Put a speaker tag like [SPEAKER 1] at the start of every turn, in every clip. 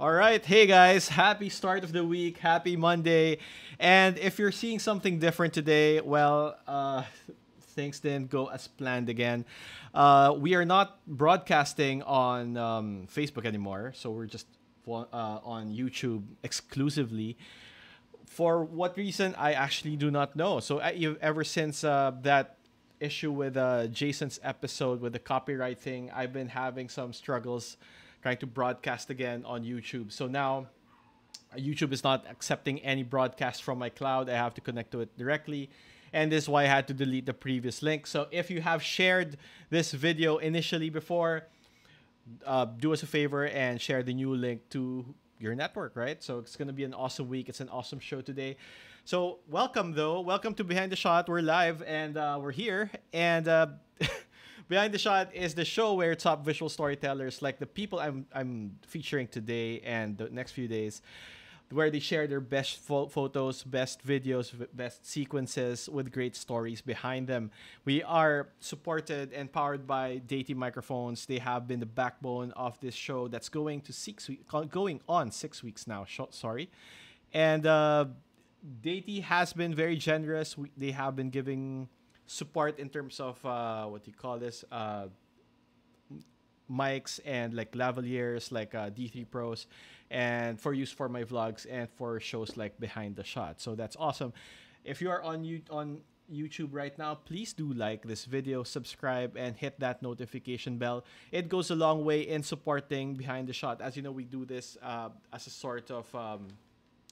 [SPEAKER 1] All right. Hey guys, happy start of the week. Happy Monday. And if you're seeing something different today, well, uh, things didn't go as planned again. Uh, we are not broadcasting on um, Facebook anymore, so we're just uh, on YouTube exclusively. For what reason, I actually do not know. So uh, ever since uh, that issue with uh, Jason's episode with the copyright thing, I've been having some struggles trying to broadcast again on YouTube. So now YouTube is not accepting any broadcast from my cloud. I have to connect to it directly. And this is why I had to delete the previous link. So if you have shared this video initially before, uh, do us a favor and share the new link to your network, right? So it's going to be an awesome week. It's an awesome show today. So welcome, though. Welcome to Behind the Shot. We're live and uh, we're here. And uh, Behind the Shot is the show where top visual storytellers, like the people I'm I'm featuring today and the next few days, where they share their best fo- photos, best videos, best sequences with great stories behind them. We are supported and powered by Deity microphones. They have been the backbone of this show that's going to six weeks, going on six weeks now. Sorry, and uh, Deity has been very generous. We, they have been giving support in terms of uh, what you call this uh, mics and like lavaliers like uh, D3 Pros and for use for my vlogs and for shows like behind the shot. So that's awesome. If you are on you on YouTube right now, please do like this video, subscribe, and hit that notification bell. It goes a long way in supporting behind the shot. As you know, we do this uh, as a sort of um,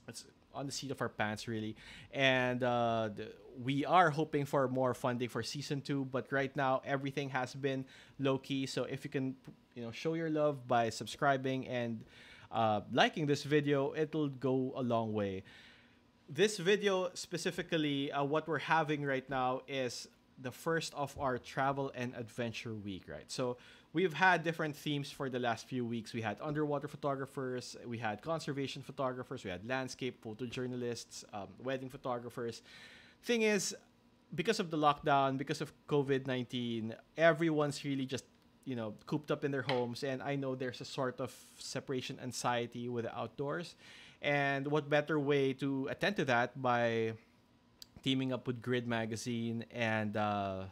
[SPEAKER 1] it's on the seat of our pants, really. And uh, we are hoping for more funding for season two, but right now everything has been low key. So if you can, you know, show your love by subscribing and uh, liking this video, it'll go a long way. This video specifically, uh, what we're having right now is the first of our travel and adventure week, right? So we've had different themes for the last few weeks. We had underwater photographers, we had conservation photographers, we had landscape photojournalists, um, wedding photographers. Thing is, because of the lockdown, because of COVID 19, everyone's really just, you know, cooped up in their homes. And I know there's a sort of separation anxiety with the outdoors. And what better way to attend to that by teaming up with Grid Magazine and, uh,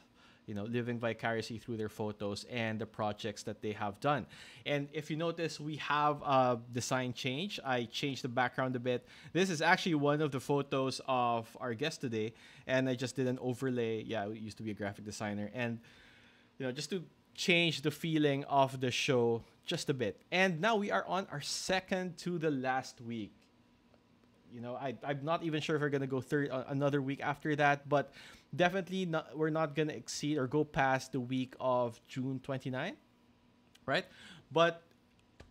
[SPEAKER 1] you know, living vicariously through their photos and the projects that they have done. And if you notice, we have a design change. I changed the background a bit. This is actually one of the photos of our guest today, and I just did an overlay. Yeah, I used to be a graphic designer, and you know, just to change the feeling of the show just a bit. And now we are on our second to the last week. You know, I, I'm not even sure if we're gonna go third uh, another week after that, but definitely not, we're not gonna exceed or go past the week of June 29, right? But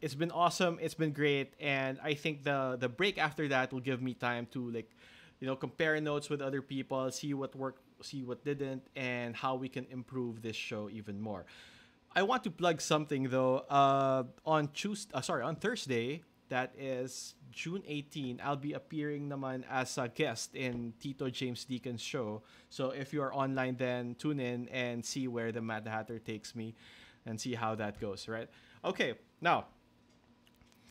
[SPEAKER 1] it's been awesome. It's been great, and I think the the break after that will give me time to like, you know, compare notes with other people, see what worked, see what didn't, and how we can improve this show even more. I want to plug something though. Uh, on Tuesday, uh, sorry, on Thursday, that is June 18, I'll be appearing naman as a guest in Tito James Deacon's show. So if you are online, then tune in and see where the Mad Hatter takes me and see how that goes, right? Okay, now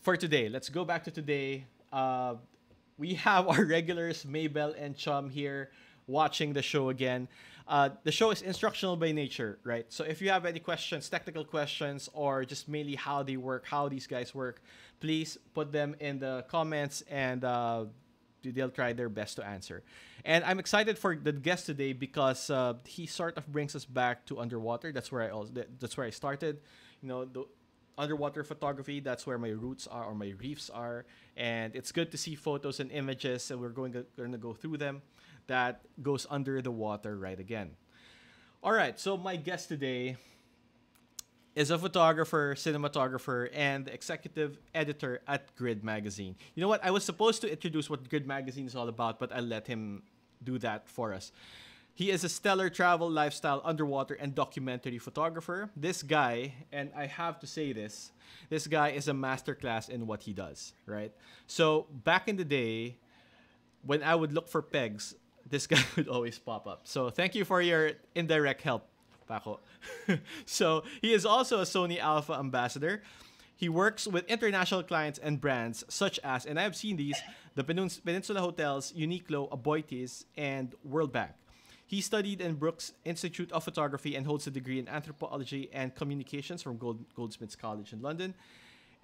[SPEAKER 1] for today, let's go back to today. Uh, we have our regulars, Maybell and Chum, here watching the show again. Uh, the show is instructional by nature, right? So if you have any questions, technical questions, or just mainly how they work, how these guys work, please put them in the comments and uh, they'll try their best to answer. And I'm excited for the guest today because uh, he sort of brings us back to underwater. That's where I also, that's where I started. You know, the underwater photography. That's where my roots are or my reefs are. And it's good to see photos and images, and we're going to, going to go through them. That goes under the water right again. All right, so my guest today is a photographer, cinematographer, and executive editor at Grid Magazine. You know what? I was supposed to introduce what Grid Magazine is all about, but I let him do that for us. He is a stellar travel, lifestyle, underwater, and documentary photographer. This guy, and I have to say this, this guy is a masterclass in what he does, right? So back in the day, when I would look for pegs, this guy would always pop up. So thank you for your indirect help, Paco. so he is also a Sony Alpha ambassador. He works with international clients and brands such as, and I've seen these, the Peninsula Hotels, Uniqlo, Aboitiz, and World Bank. He studied in Brooks Institute of Photography and holds a degree in anthropology and communications from Gold, Goldsmiths College in London.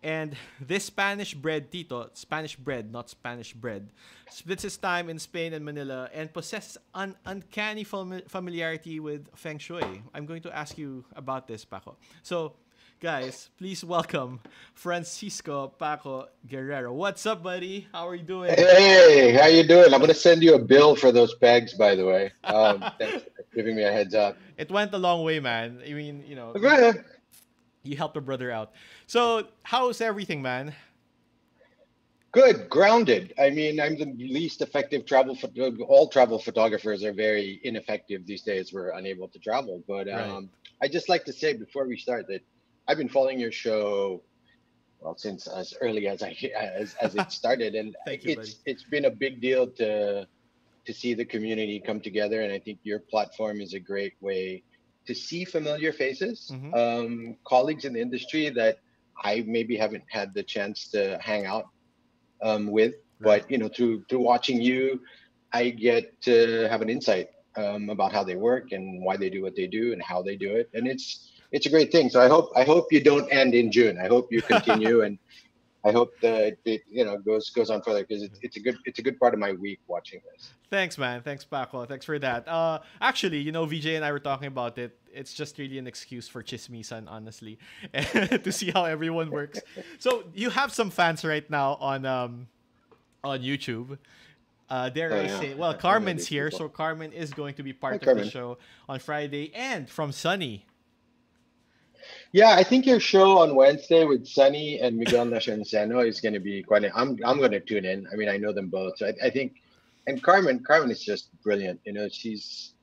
[SPEAKER 1] And this Spanish bred Tito, Spanish bred, not Spanish bread, splits his time in Spain and Manila and possesses an uncanny fam- familiarity with Feng Shui. I'm going to ask you about this, Paco. So, guys, please welcome Francisco Paco Guerrero. What's up, buddy? How are you doing?
[SPEAKER 2] Hey, how you doing? I'm gonna send you a bill for those pegs, by the way. Um, thanks for giving me a heads up.
[SPEAKER 1] It went a long way, man. I mean, you know. You helped a brother out. So, how's everything, man?
[SPEAKER 2] Good, grounded. I mean, I'm the least effective travel. Pho- all travel photographers are very ineffective these days. We're unable to travel. But
[SPEAKER 1] Right.
[SPEAKER 2] um, I just like to say before we start that I've been following your show well since as early as I as, as it started, and
[SPEAKER 1] you,
[SPEAKER 2] it's it's been a big deal to to see the community come together. And I think your platform is a great way to see familiar faces,
[SPEAKER 1] Mhm.
[SPEAKER 2] um, colleagues in the industry that I maybe haven't had the chance to hang out um, with.
[SPEAKER 1] Right.
[SPEAKER 2] But you know, through through watching you, I get to have an insight um, about how they work and why they do what they do and how they do it, and it's it's a great thing. So I hope I hope you don't end in June. I hope you continue, and I hope that it you know goes goes on further because it's, it's a good it's a good part of my week watching this.
[SPEAKER 1] Thanks, man. Thanks, Paco. Thanks for that. Uh, actually, you know, VJ and I were talking about it. It's just really an excuse for chismisan, honestly, to see how everyone works. So you have some fans right now on um, on YouTube. Uh, dare
[SPEAKER 2] Oh,
[SPEAKER 1] I
[SPEAKER 2] yeah.
[SPEAKER 1] say? Well, Carmen's here, so Carmen is going to be part
[SPEAKER 2] Hi,
[SPEAKER 1] of the show on Friday, and from Sunny.
[SPEAKER 2] Yeah, I think your show on Wednesday with Sunny and Miguel Nacianceno is going to be quite. I'm I'm going to tune in. I mean, I know them both, so I, I think. And Carmen, Carmen is just brilliant. You know, she's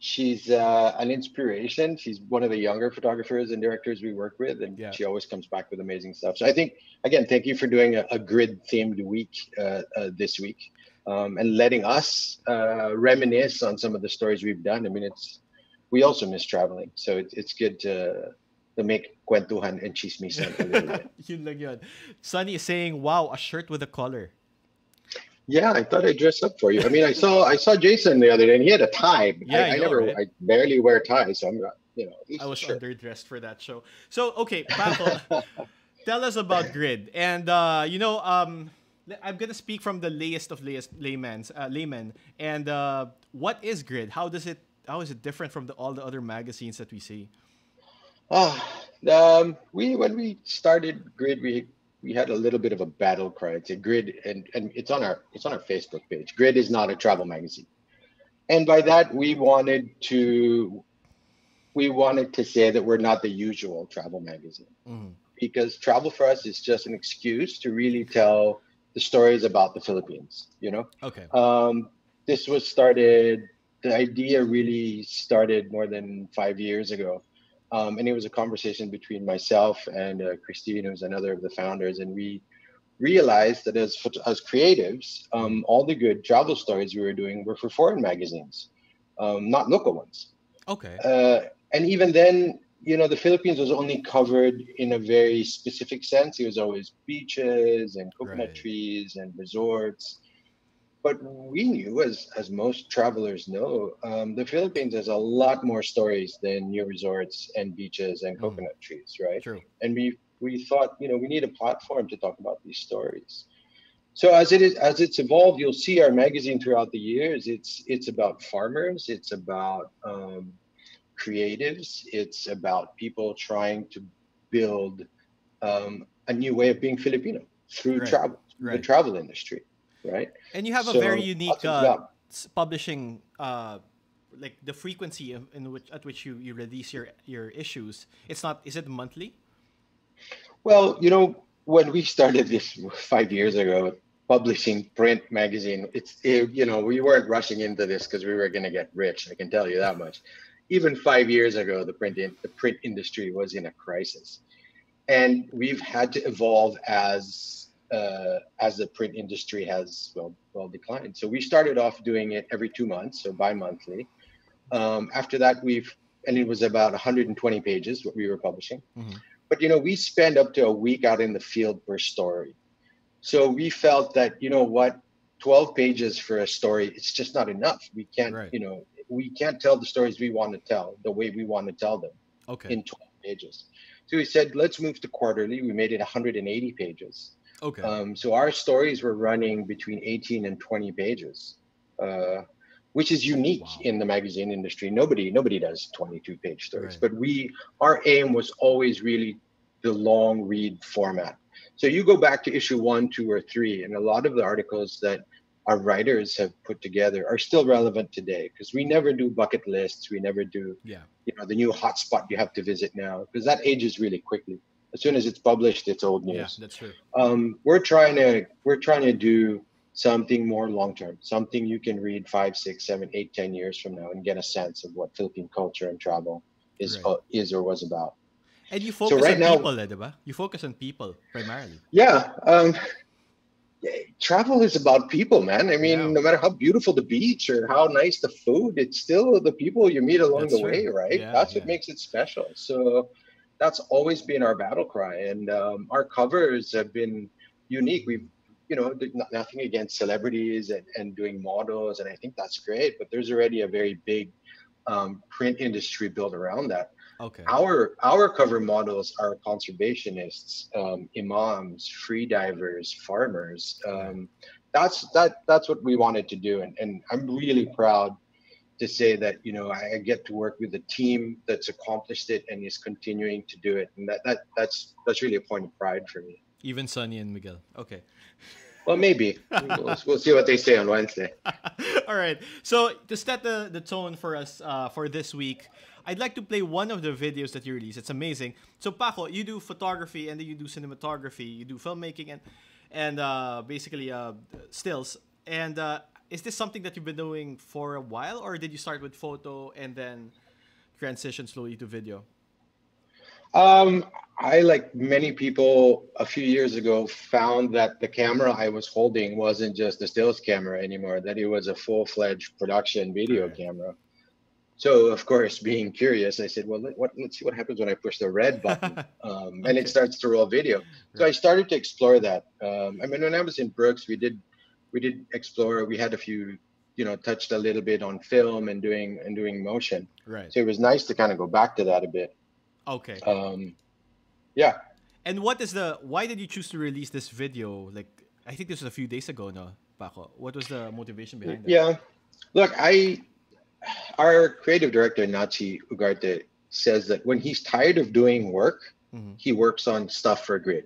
[SPEAKER 2] she's uh, an inspiration. She's one of the younger photographers and directors we work with, and
[SPEAKER 1] Yeah.
[SPEAKER 2] she always comes back with amazing stuff. So I think again, thank you for doing a, a grid themed week uh, uh, this week, um, and letting us uh, reminisce on some of the stories we've done. I mean, it's we also miss traveling, so it's it's good to to make kwentuhan and chismisan a little bit.
[SPEAKER 1] yun lang yun. Sunny is saying, "Wow, a shirt with a collar."
[SPEAKER 2] Yeah, I thought I'd dress up for you. I mean, I saw I saw Jason the other day, and he had a tie.
[SPEAKER 1] Yeah, I
[SPEAKER 2] I, I,
[SPEAKER 1] know,
[SPEAKER 2] never,
[SPEAKER 1] right?
[SPEAKER 2] I barely wear ties, so I'm not, you know.
[SPEAKER 1] I was
[SPEAKER 2] sure.
[SPEAKER 1] underdressed for that show. So okay, Paco, tell us about Grid. And uh, you know, um, I'm gonna speak from the layest of layest layman's uh, laymen. And uh, what is Grid? How does it? How is it different from the, all the other magazines that we see?
[SPEAKER 2] Ah, um, we when we started Grid, we we had a little bit of a battle cry. It's a Grid, and and it's on our it's on our Facebook page. Grid is not a travel magazine, and by that we wanted to we wanted to say that we're not the usual travel magazine.
[SPEAKER 1] Mhm.
[SPEAKER 2] because travel for us is just an excuse to really tell the stories about the Philippines. You know,
[SPEAKER 1] Okay.
[SPEAKER 2] um, this was started. The idea really started more than five years ago, um, and it was a conversation between myself and uh, Christine, who's another of the founders, and we realized that as as creatives, um, all the good travel stories we were doing were for foreign magazines, um, not local ones
[SPEAKER 1] Okay.
[SPEAKER 2] uh, and even then, you know, the Philippines was only covered in a very specific sense. It was always beaches and coconut
[SPEAKER 1] Right.
[SPEAKER 2] trees and resorts. But we knew, as as most travelers know, um, the Philippines has a lot more stories than new resorts and beaches and
[SPEAKER 1] Mm.
[SPEAKER 2] coconut trees, right?
[SPEAKER 1] True.
[SPEAKER 2] and we we thought you know we need a platform to talk about these stories so as it is as it's evolved you'll see our magazine throughout the years it's it's about farmers it's about um, creatives it's about people trying to build um, a new way of being filipino through
[SPEAKER 1] Right,
[SPEAKER 2] travel the travel industry right
[SPEAKER 1] And you have a very unique uh, publishing, uh, like the frequency in which at which you, you release your your issues. It's not. Is it monthly?
[SPEAKER 2] Well, you know, when we started this five years ago, publishing print magazine, it's it, you know we weren't rushing into this because we were going to get rich. I can tell you that much. Even five years ago, the print in, the print industry was in a crisis, and we've had to evolve as uh, as the print industry has well well declined. So we started off doing it every two months, so bi-monthly. Um, after that, we've and it was about 120 pages what we were publishing
[SPEAKER 1] Mhm.
[SPEAKER 2] but you know, we spend up to a week out in the field per story. So we felt that, you know what, 12 pages for a story, it's just not enough. We can't,
[SPEAKER 1] Right.
[SPEAKER 2] you know, we can't tell the stories we want to tell the way we want to tell them
[SPEAKER 1] Okay.
[SPEAKER 2] in 12 pages. So we said, let's move to quarterly. We made it 180 pages.
[SPEAKER 1] Okay.
[SPEAKER 2] Um, so our stories were running between 18 and 20 pages, uh, which is unique
[SPEAKER 1] Wow.
[SPEAKER 2] in the magazine industry. Nobody nobody does 22 page stories,
[SPEAKER 1] Right.
[SPEAKER 2] but we our aim was always really the long read format. So you go back to issue one, two, or three, and a lot of the articles that our writers have put together are still relevant today because we never do bucket lists. We never do
[SPEAKER 1] yeah.
[SPEAKER 2] you know the new hotspot you have to visit now because that ages really quickly. As soon as it's published, it's old news
[SPEAKER 1] Yeah, that's true.
[SPEAKER 2] um, we're trying to we're trying to do something more long term something you can read five six seven eight ten years from now and get a sense of what philippine culture and travel is
[SPEAKER 1] Right.
[SPEAKER 2] uh, is or was about
[SPEAKER 1] And you focus
[SPEAKER 2] right
[SPEAKER 1] on
[SPEAKER 2] now-
[SPEAKER 1] people, diba? You focus on people primarily.
[SPEAKER 2] yeah um travel is about people man i mean
[SPEAKER 1] Yeah.
[SPEAKER 2] no matter how beautiful the beach or how nice the food it's still the people you meet along
[SPEAKER 1] That's
[SPEAKER 2] the way right
[SPEAKER 1] Yeah,
[SPEAKER 2] that's
[SPEAKER 1] yeah.
[SPEAKER 2] what makes it special so that's always been our battle cry. And um, our covers have been unique. We've you know nothing against celebrities and, and doing models and i think that's great but there's already a very big um, print industry built around that.
[SPEAKER 1] Okay.
[SPEAKER 2] our our cover models are conservationists um, imams free divers farmers. Um, that's that that's what we wanted to do and, and i'm really proud to say that you know I, get to work with a team that's accomplished it and is continuing to do it and that, that that's that's really a point of pride for me
[SPEAKER 1] Even Sonny and Miguel. Okay.
[SPEAKER 2] well maybe we'll, we'll see what they say on wednesday
[SPEAKER 1] All right. So to set the, the tone for us uh, for this week, I'd like to play one of the videos that you released. It's amazing. So Paco, you do photography and then you do cinematography, you do filmmaking and and uh, basically uh, stills. And uh, is this something that you've been doing for a while, or did you start with photo and then transition slowly to video?
[SPEAKER 2] Um, I, like many people a few years ago, found that the camera I was holding wasn't just a stills camera anymore, that it was a full fledged production video
[SPEAKER 1] Right.
[SPEAKER 2] camera. So, of course, being curious, I said, well, let, what, let's see what happens when I push the red button. Um, and
[SPEAKER 1] Okay.
[SPEAKER 2] it starts to roll video. So I started to explore that. Um, I mean, when I was in Brooks, we did we did explore. We had a few, you know, touched a little bit on film and doing and doing motion.
[SPEAKER 1] Right.
[SPEAKER 2] So it was nice to kind of go back to that a bit.
[SPEAKER 1] Okay.
[SPEAKER 2] Um, yeah.
[SPEAKER 1] And what is the why did you choose to release this video? Like I think this was a few days ago, no, Paco. What was the motivation behind that?
[SPEAKER 2] Yeah. Look, I our creative director Nachi Ugarte says that when he's tired of doing work,
[SPEAKER 1] Mhm.
[SPEAKER 2] he works on stuff for a
[SPEAKER 1] grid.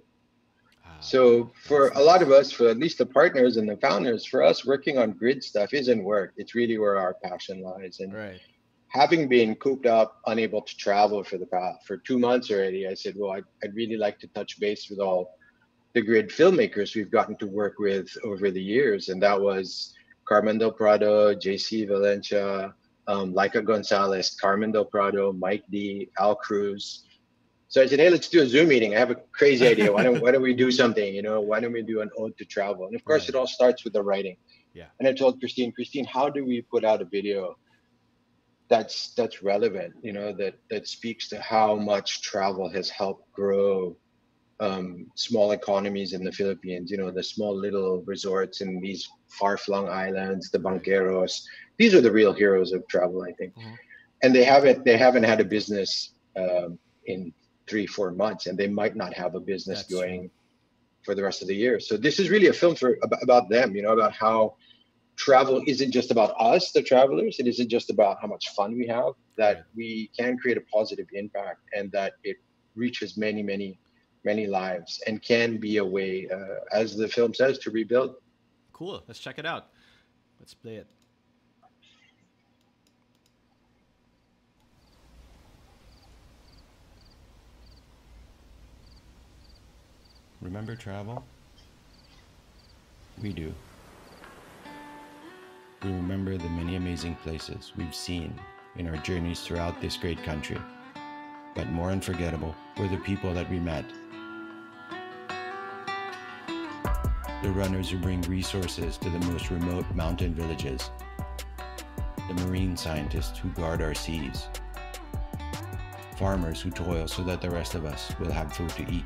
[SPEAKER 2] So for a lot of us, for at least the partners and the founders, for us working on grid stuff isn't work. It's really where our passion lies. And
[SPEAKER 1] right.
[SPEAKER 2] having been cooped up, unable to travel for the past for two months already, I said, well, I'd, I'd really like to touch base with all the grid filmmakers we've gotten to work with over the years, and that was Carmen Del Prado, JC Valencia, um, Laika Gonzalez, Carmen Del Prado, Mike D, Al Cruz. So I said, hey, let's do a Zoom meeting. I have a crazy idea. Why don't why don't we do something? You know, why don't we do an ode to travel? And of course,
[SPEAKER 1] Right.
[SPEAKER 2] it all starts with the writing.
[SPEAKER 1] Yeah.
[SPEAKER 2] And I told Christine, Christine, how do we put out a video that's that's relevant? You know, that that speaks to how much travel has helped grow um, small economies in the Philippines. You know, the small little resorts in these far-flung islands, the banqueros. These are the real heroes of travel, I think.
[SPEAKER 1] Mhm.
[SPEAKER 2] And they haven't they haven't had a business um, in three four months, and they might not have a business
[SPEAKER 1] That's
[SPEAKER 2] going for the rest of the year. So this is really a film for about, about them. You know, about how travel isn't just about us, the travelers. It isn't just about how much fun we have. That we can create a positive impact, and that it reaches many many many lives and can be a way, uh, as the film says, to rebuild.
[SPEAKER 1] Cool. Let's check it out. Let's play it.
[SPEAKER 3] Remember travel? We do. We remember the many amazing places we've seen in our journeys throughout this great country. But more unforgettable were the people that we met. The runners who bring resources to the most remote mountain villages. The marine scientists who guard our seas. farmers who toil so that the rest of us will have food to eat,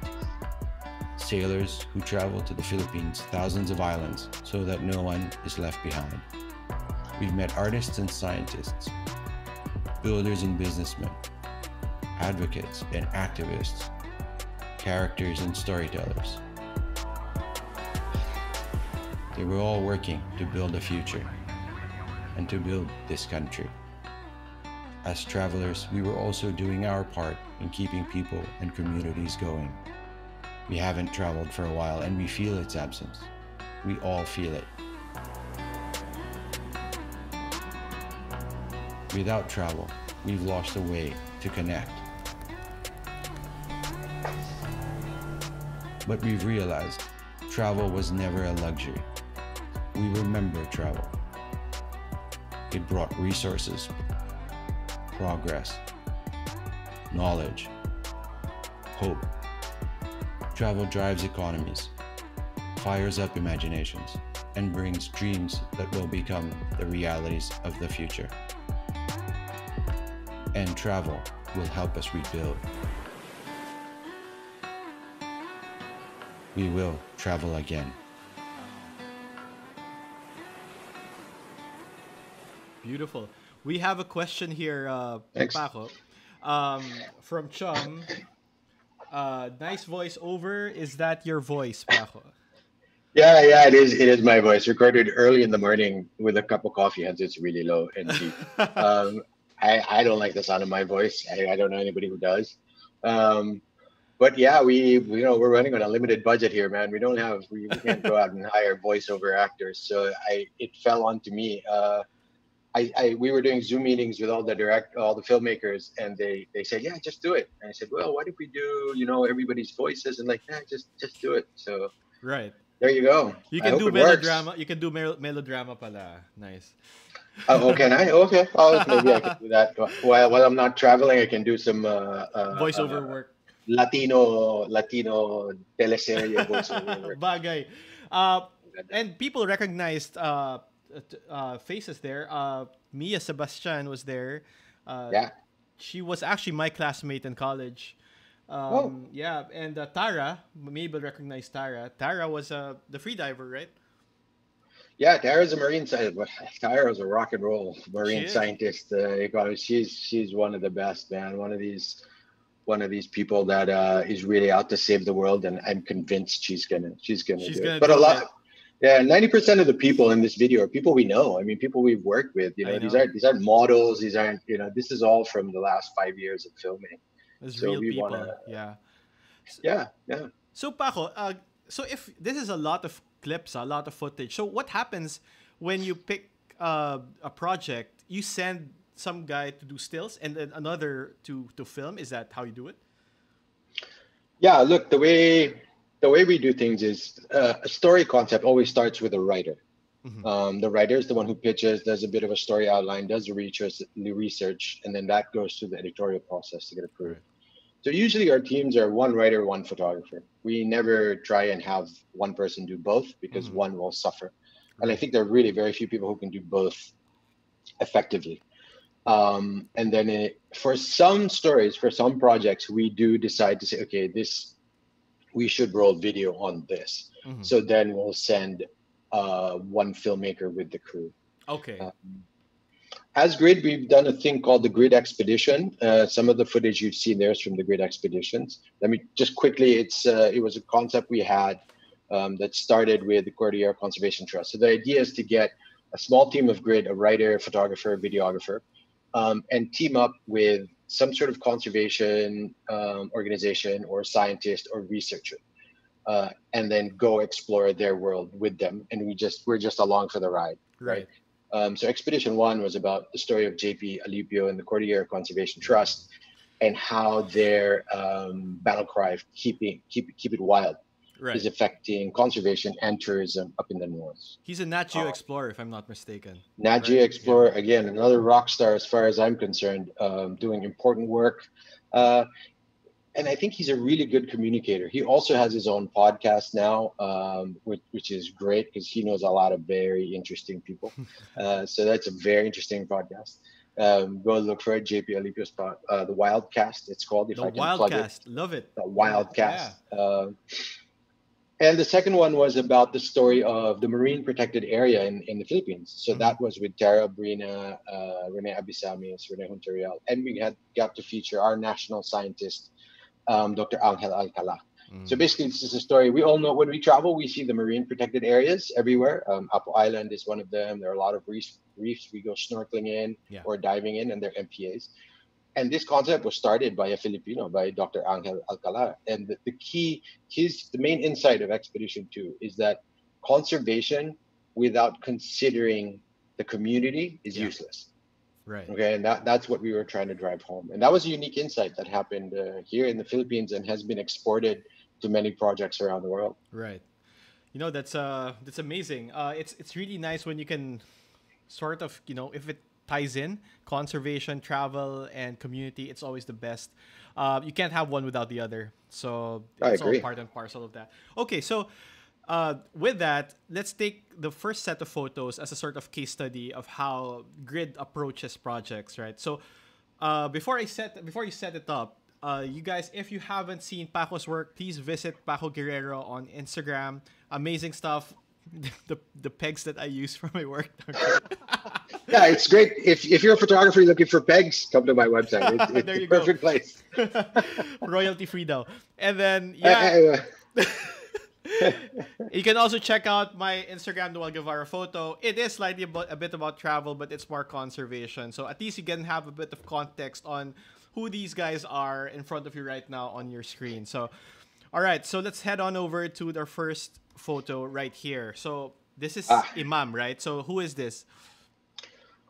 [SPEAKER 3] sailors who travel to the Philippines thousands of islands so that no one is left behind. We've met artists and scientists, builders and businessmen, advocates and activists, characters and storytellers. They were all working to build a future and to build this country. As travelers, we were also doing our part in keeping people and communities going. We haven't traveled for a while and we feel its absence. We all feel it. Without travel, we've lost a way to connect. But we've realized travel was never a luxury. We remember travel. It brought resources, progress, knowledge, hope. Travel drives economies, fires up imaginations, and brings dreams that will become the realities of the future. And travel will help us rebuild. We will travel again.
[SPEAKER 1] Beautiful. We have a question here, uh,
[SPEAKER 2] Thanks.
[SPEAKER 1] Paco, um, from Chum. Uh, nice voice over. Is that your voice, Paco?
[SPEAKER 2] Yeah, yeah, it is. It is my voice recorded early in the morning with a cup of coffee, hence it's really low and deep. um, I, I don't like the sound of my voice. I, I don't know anybody who does. Um, but yeah, we, we you know we're running on a limited budget here, man. We don't have we, we can't go out and hire voiceover actors. So I it fell onto me. Uh, I, I we were doing Zoom meetings with all the direct all the filmmakers, and they they said, yeah, just do it. And I said, well, what if we do you know everybody's voices and like, yeah, just just do it. So
[SPEAKER 1] right.
[SPEAKER 2] there you go.
[SPEAKER 1] You can do
[SPEAKER 2] works.
[SPEAKER 1] melodrama. You can do mel- melodrama pala. Nice.
[SPEAKER 2] Oh, can I? Okay. Oh, maybe I can do that. While while I'm not traveling, I can do some uh, uh,
[SPEAKER 1] Voiceover
[SPEAKER 2] uh,
[SPEAKER 1] work.
[SPEAKER 2] Latino Latino teleserye voiceover work.
[SPEAKER 1] Bagay. Uh, and people recognized uh, uh, faces there. Uh, Mia Sebastian was there. Uh,
[SPEAKER 2] Yeah.
[SPEAKER 1] She was actually my classmate in college. Um,
[SPEAKER 2] Oh.
[SPEAKER 1] Yeah, and uh, Tara, Mabel recognized Tara. Tara was uh, the freediver, right?
[SPEAKER 2] Yeah, Tara's a marine scientist. Tara's a rock and roll marine scientist. Uh, you got it. she's she's one of the best, man. One of these one of these people that uh, is really out to save the world, and I'm convinced she's gonna she's gonna
[SPEAKER 1] She's
[SPEAKER 2] do
[SPEAKER 1] gonna
[SPEAKER 2] it. But
[SPEAKER 1] do
[SPEAKER 2] a lot. Yeah, ninety percent of the people in this video are people we know. I mean, people we've worked with. You
[SPEAKER 1] I
[SPEAKER 2] know, these aren't these aren't models. These aren't you know. This is all from the last five years of filming.
[SPEAKER 1] It's
[SPEAKER 2] So
[SPEAKER 1] real
[SPEAKER 2] we
[SPEAKER 1] people.
[SPEAKER 2] wanna-
[SPEAKER 1] Yeah.
[SPEAKER 2] Yeah, yeah.
[SPEAKER 1] So Paco, uh, so if this is a lot of clips, a lot of footage. So what happens when you pick uh, a project? You send some guy to do stills and then another to to film. Is that how you do it?
[SPEAKER 2] Yeah, look, the way the way we do things is uh, a story concept always starts with a writer.
[SPEAKER 1] Mhm.
[SPEAKER 2] Um, the writer is the one who pitches, does a bit of a story outline, does the research, the research, and then that goes through the editorial process to get approved. So usually our teams are one writer, one photographer. We never try and have one person do both because
[SPEAKER 1] Mhm.
[SPEAKER 2] one will suffer. And I think there are really very few people who can do both effectively. Um, and then it, for some stories, for some projects, we do decide to say, okay, this we should roll video on this.
[SPEAKER 1] Mhm.
[SPEAKER 2] So then we'll send uh, one filmmaker with the crew.
[SPEAKER 1] Okay.
[SPEAKER 2] Uh, As Grid, we've done a thing called the Grid Expedition. Uh, some of the footage you've seen there is from the Grid Expeditions. Let me just quickly. It's uh, it was a concept we had um, that started with the Cordillera Conservation Trust. So the idea is to get a small team of Grid, a writer, photographer, videographer, um, and team up with some sort of conservation um, organization or scientist or researcher. Uh, and then go explore their world with them, and we just we're just along for the ride.
[SPEAKER 1] right.
[SPEAKER 2] Um, so Expedition One was about the story of JP Alipio and the Cordillera Conservation Trust, and how their um, battle cry of keeping keep keep it wild
[SPEAKER 1] Right.
[SPEAKER 2] is affecting conservation and tourism up in the north.
[SPEAKER 1] He's a Nat Geo
[SPEAKER 2] Oh.
[SPEAKER 1] explorer, if I'm not mistaken.
[SPEAKER 2] Nat Geo
[SPEAKER 1] Right,
[SPEAKER 2] Explorer again, another rock star as far as I'm concerned, um, doing important work. Uh, and I think he's a really good communicator. He also has his own podcast now, um, which, which is great because he knows a lot of very interesting people. Uh, so that's a very interesting podcast. Um, go look for it. JP Alipio spot. Uh, the Wildcast. It's called. If
[SPEAKER 1] The
[SPEAKER 2] I can plug it.
[SPEAKER 1] Wildcast, love it.
[SPEAKER 2] The Wildcast. Uh, and the second one was about the story of the marine protected area in, in the Philippines. So
[SPEAKER 1] Mhm.
[SPEAKER 2] that was with Tara Brina, uh, Rene Abisamis, Rene Hunterial, and we had got to feature our national scientist, um, Dr. Angel Alcala.
[SPEAKER 1] Mm.
[SPEAKER 2] So basically, this is a story. We all know when we travel, we see the marine protected areas everywhere. Um, Apo Island is one of them. There are a lot of reefs, reefs we go snorkeling in
[SPEAKER 1] Yeah.
[SPEAKER 2] or diving in, and they're MPAs. And this concept was started by a Filipino, by Dr. Angel Alcala. And the, the key, his the main insight of Expedition Two is that conservation without considering the community is
[SPEAKER 1] Yeah.
[SPEAKER 2] useless.
[SPEAKER 1] right.
[SPEAKER 2] Okay, and that, that's what we were trying to drive home. And that was a unique insight that happened uh, here in the Philippines and has been exported to many projects around the world.
[SPEAKER 1] Right. You know that's uh that's amazing. Uh, it's it's really nice when you can sort of you know if it ties in conservation, travel, and community. It's always the best. Uh, you can't have one without the other. So
[SPEAKER 2] I
[SPEAKER 1] it's
[SPEAKER 2] agree.
[SPEAKER 1] all part and parcel of that. Okay, so uh, with that, let's take the first set of photos as a sort of case study of how Grid approaches projects, right? So uh, before I set before you set it up, uh, you guys, if you haven't seen Paco's work, please visit Paco Guerrero on Instagram. Amazing stuff. the the pegs that I use for my work.
[SPEAKER 2] Yeah, it's great. If, if you're a photographer looking for pegs, come to my website. It's, it's
[SPEAKER 1] There
[SPEAKER 2] the
[SPEAKER 1] you go.
[SPEAKER 2] perfect place.
[SPEAKER 1] Royalty free though. And then
[SPEAKER 2] Uh,
[SPEAKER 1] yeah,
[SPEAKER 2] uh,
[SPEAKER 1] you can also check out my Instagram, Noel Guevara photo. It is slightly about, a bit about travel, but it's more conservation. So at least you can have a bit of context on who these guys are in front of you right now on your screen. So, all right, so let's head on over to the first photo right here. So this is
[SPEAKER 2] Ah.
[SPEAKER 1] Imam, right? So who is this?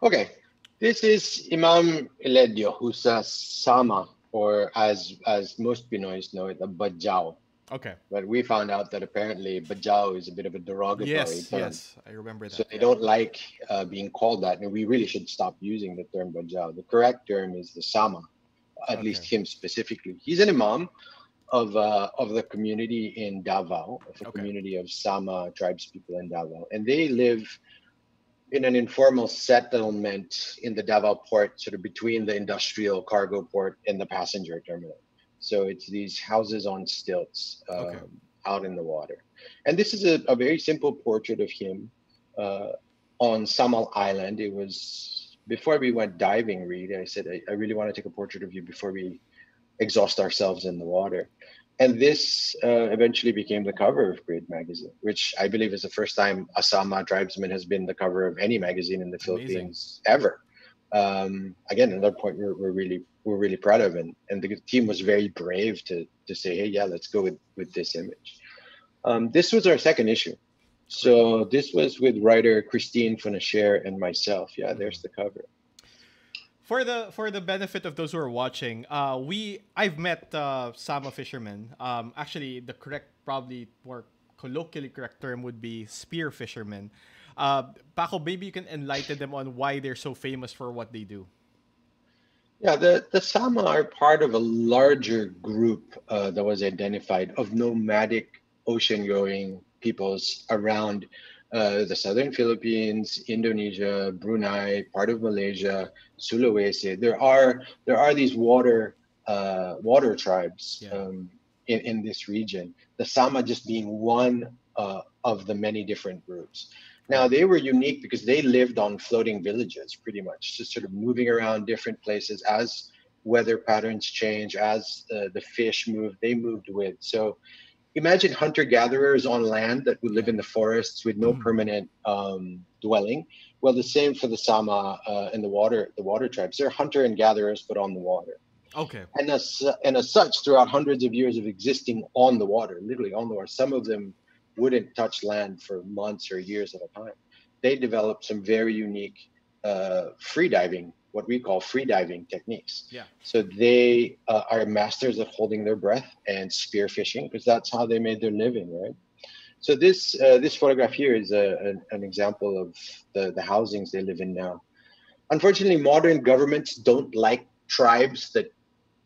[SPEAKER 2] Okay, this is Imam Eledio, who's a Sama, or as as most Pinoys know it, a Bajau.
[SPEAKER 1] Okay.
[SPEAKER 2] But we found out that apparently Bajau is a bit of a derogatory
[SPEAKER 1] Yes,
[SPEAKER 2] term.
[SPEAKER 1] yes, I remember that.
[SPEAKER 2] So they
[SPEAKER 1] yeah.
[SPEAKER 2] don't like uh, being called that, and we really should stop using the term Bajau. The correct term is the Sama, at least him specifically. He's an imam of uh, of the community in Davao, of a
[SPEAKER 1] Okay.
[SPEAKER 2] community of Sama tribes people in Davao, and they live in an informal settlement in the Davao port, sort of between the industrial cargo port and the passenger terminal. So it's these houses on stilts um,
[SPEAKER 1] Okay.
[SPEAKER 2] out in the water. And this is a, a very simple portrait of him uh, on Samal Island. It was before we went diving, Reed. I said, I, I really want to take a portrait of you before we exhaust ourselves in the water. And this uh, eventually became the cover of Grid magazine, which I believe is the first time Asama Sama tribesman has been the cover of any magazine in the
[SPEAKER 1] Amazing.
[SPEAKER 2] Philippines ever. Um, again, another point we're, we're really we're really proud of, and, and the team was very brave to to say, hey, yeah, let's go with with this image. Um, this was our second issue. So this was with writer Christine Funacher and myself. Yeah, there's the cover.
[SPEAKER 1] For the for the benefit of those who are watching, uh, we I've met uh, Sama fishermen. Um, actually, the correct, probably more colloquially correct term would be spear fishermen. Uh, Paco, maybe you can enlighten them on why they're so famous for what they do.
[SPEAKER 2] Yeah, the, the Sama are part of a larger group uh, that was identified of nomadic ocean going peoples around uh, the southern Philippines, Indonesia, Brunei, part of Malaysia, Sulawesi. There are there are these water uh, water tribes
[SPEAKER 1] Yeah.
[SPEAKER 2] um, in in this region. The Sama just being one uh, of the many different groups. Now they were unique because they lived on floating villages, pretty much, just sort of moving around different places as weather patterns change, as uh, the fish move, they moved with. So imagine hunter gatherers on land that would live in the forests with no
[SPEAKER 1] Mm.
[SPEAKER 2] permanent um, dwelling. Well, the same for the Sama uh, and the water, the water tribes. They're hunter and gatherers, but on the water.
[SPEAKER 1] Okay.
[SPEAKER 2] And as and as such, throughout hundreds of years of existing on the water, literally on the water, some of them wouldn't touch land for months or years at a time. They developed some very unique uh, free diving, what we call free diving techniques.
[SPEAKER 1] Yeah.
[SPEAKER 2] So they uh, are masters of holding their breath and spear fishing because that's how they made their living, right? So this uh, this photograph here is a, an, an example of the, the housings they live in now. Unfortunately, modern governments don't like tribes that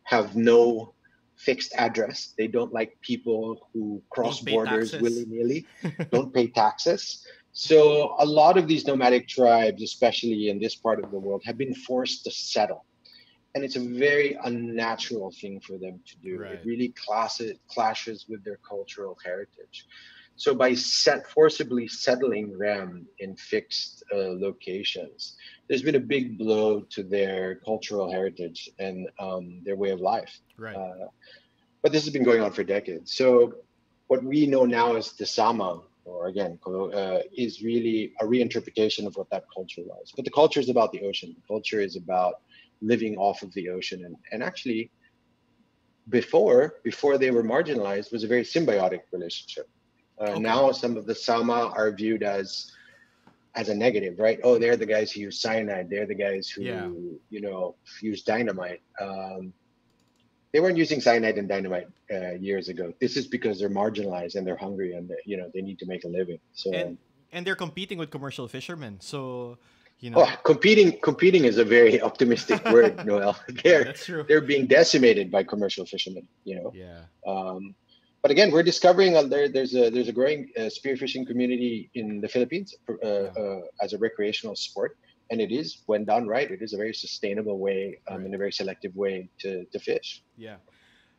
[SPEAKER 2] have no fixed address. They don't like people who cross borders willy nilly, don't pay taxes. So a lot of these nomadic tribes, especially in this part of the world, have been forced to settle. And it's a very unnatural thing for them to do.
[SPEAKER 1] Right.
[SPEAKER 2] It really classes, clashes with their cultural heritage. So by set forcibly settling them in fixed uh, locations, there's been a big blow to their cultural heritage and um, their way of life.
[SPEAKER 1] Right.
[SPEAKER 2] Uh, but this has been going on for decades. So what we know now as the Sama, or again, uh, is really a reinterpretation of what that culture was. But the culture is about the ocean. The culture is about living off of the ocean, and and actually, before before they were marginalized, was a very symbiotic relationship. Uh,
[SPEAKER 1] Okay.
[SPEAKER 2] Now, some of the Sama are viewed as as a negative, right? Oh, they're the guys who use cyanide. They're the guys who,
[SPEAKER 1] Yeah.
[SPEAKER 2] you know, use dynamite. Um, they weren't using cyanide and dynamite uh, years ago. This is because they're marginalized and they're hungry and you know they need to make a living. So,
[SPEAKER 1] and and they're competing with commercial fishermen. So, you know,
[SPEAKER 2] oh, competing competing is a very optimistic word, Noel. They're
[SPEAKER 1] that's true.
[SPEAKER 2] they're being decimated by commercial fishermen. You know.
[SPEAKER 1] Yeah.
[SPEAKER 2] Um, but again, we're discovering uh, there, there's a there's a growing uh, spearfishing community in the Philippines uh, uh, as a recreational sport, and it is when done right, it is a very sustainable way um,
[SPEAKER 1] Right.
[SPEAKER 2] and a very selective way to to fish.
[SPEAKER 1] Yeah.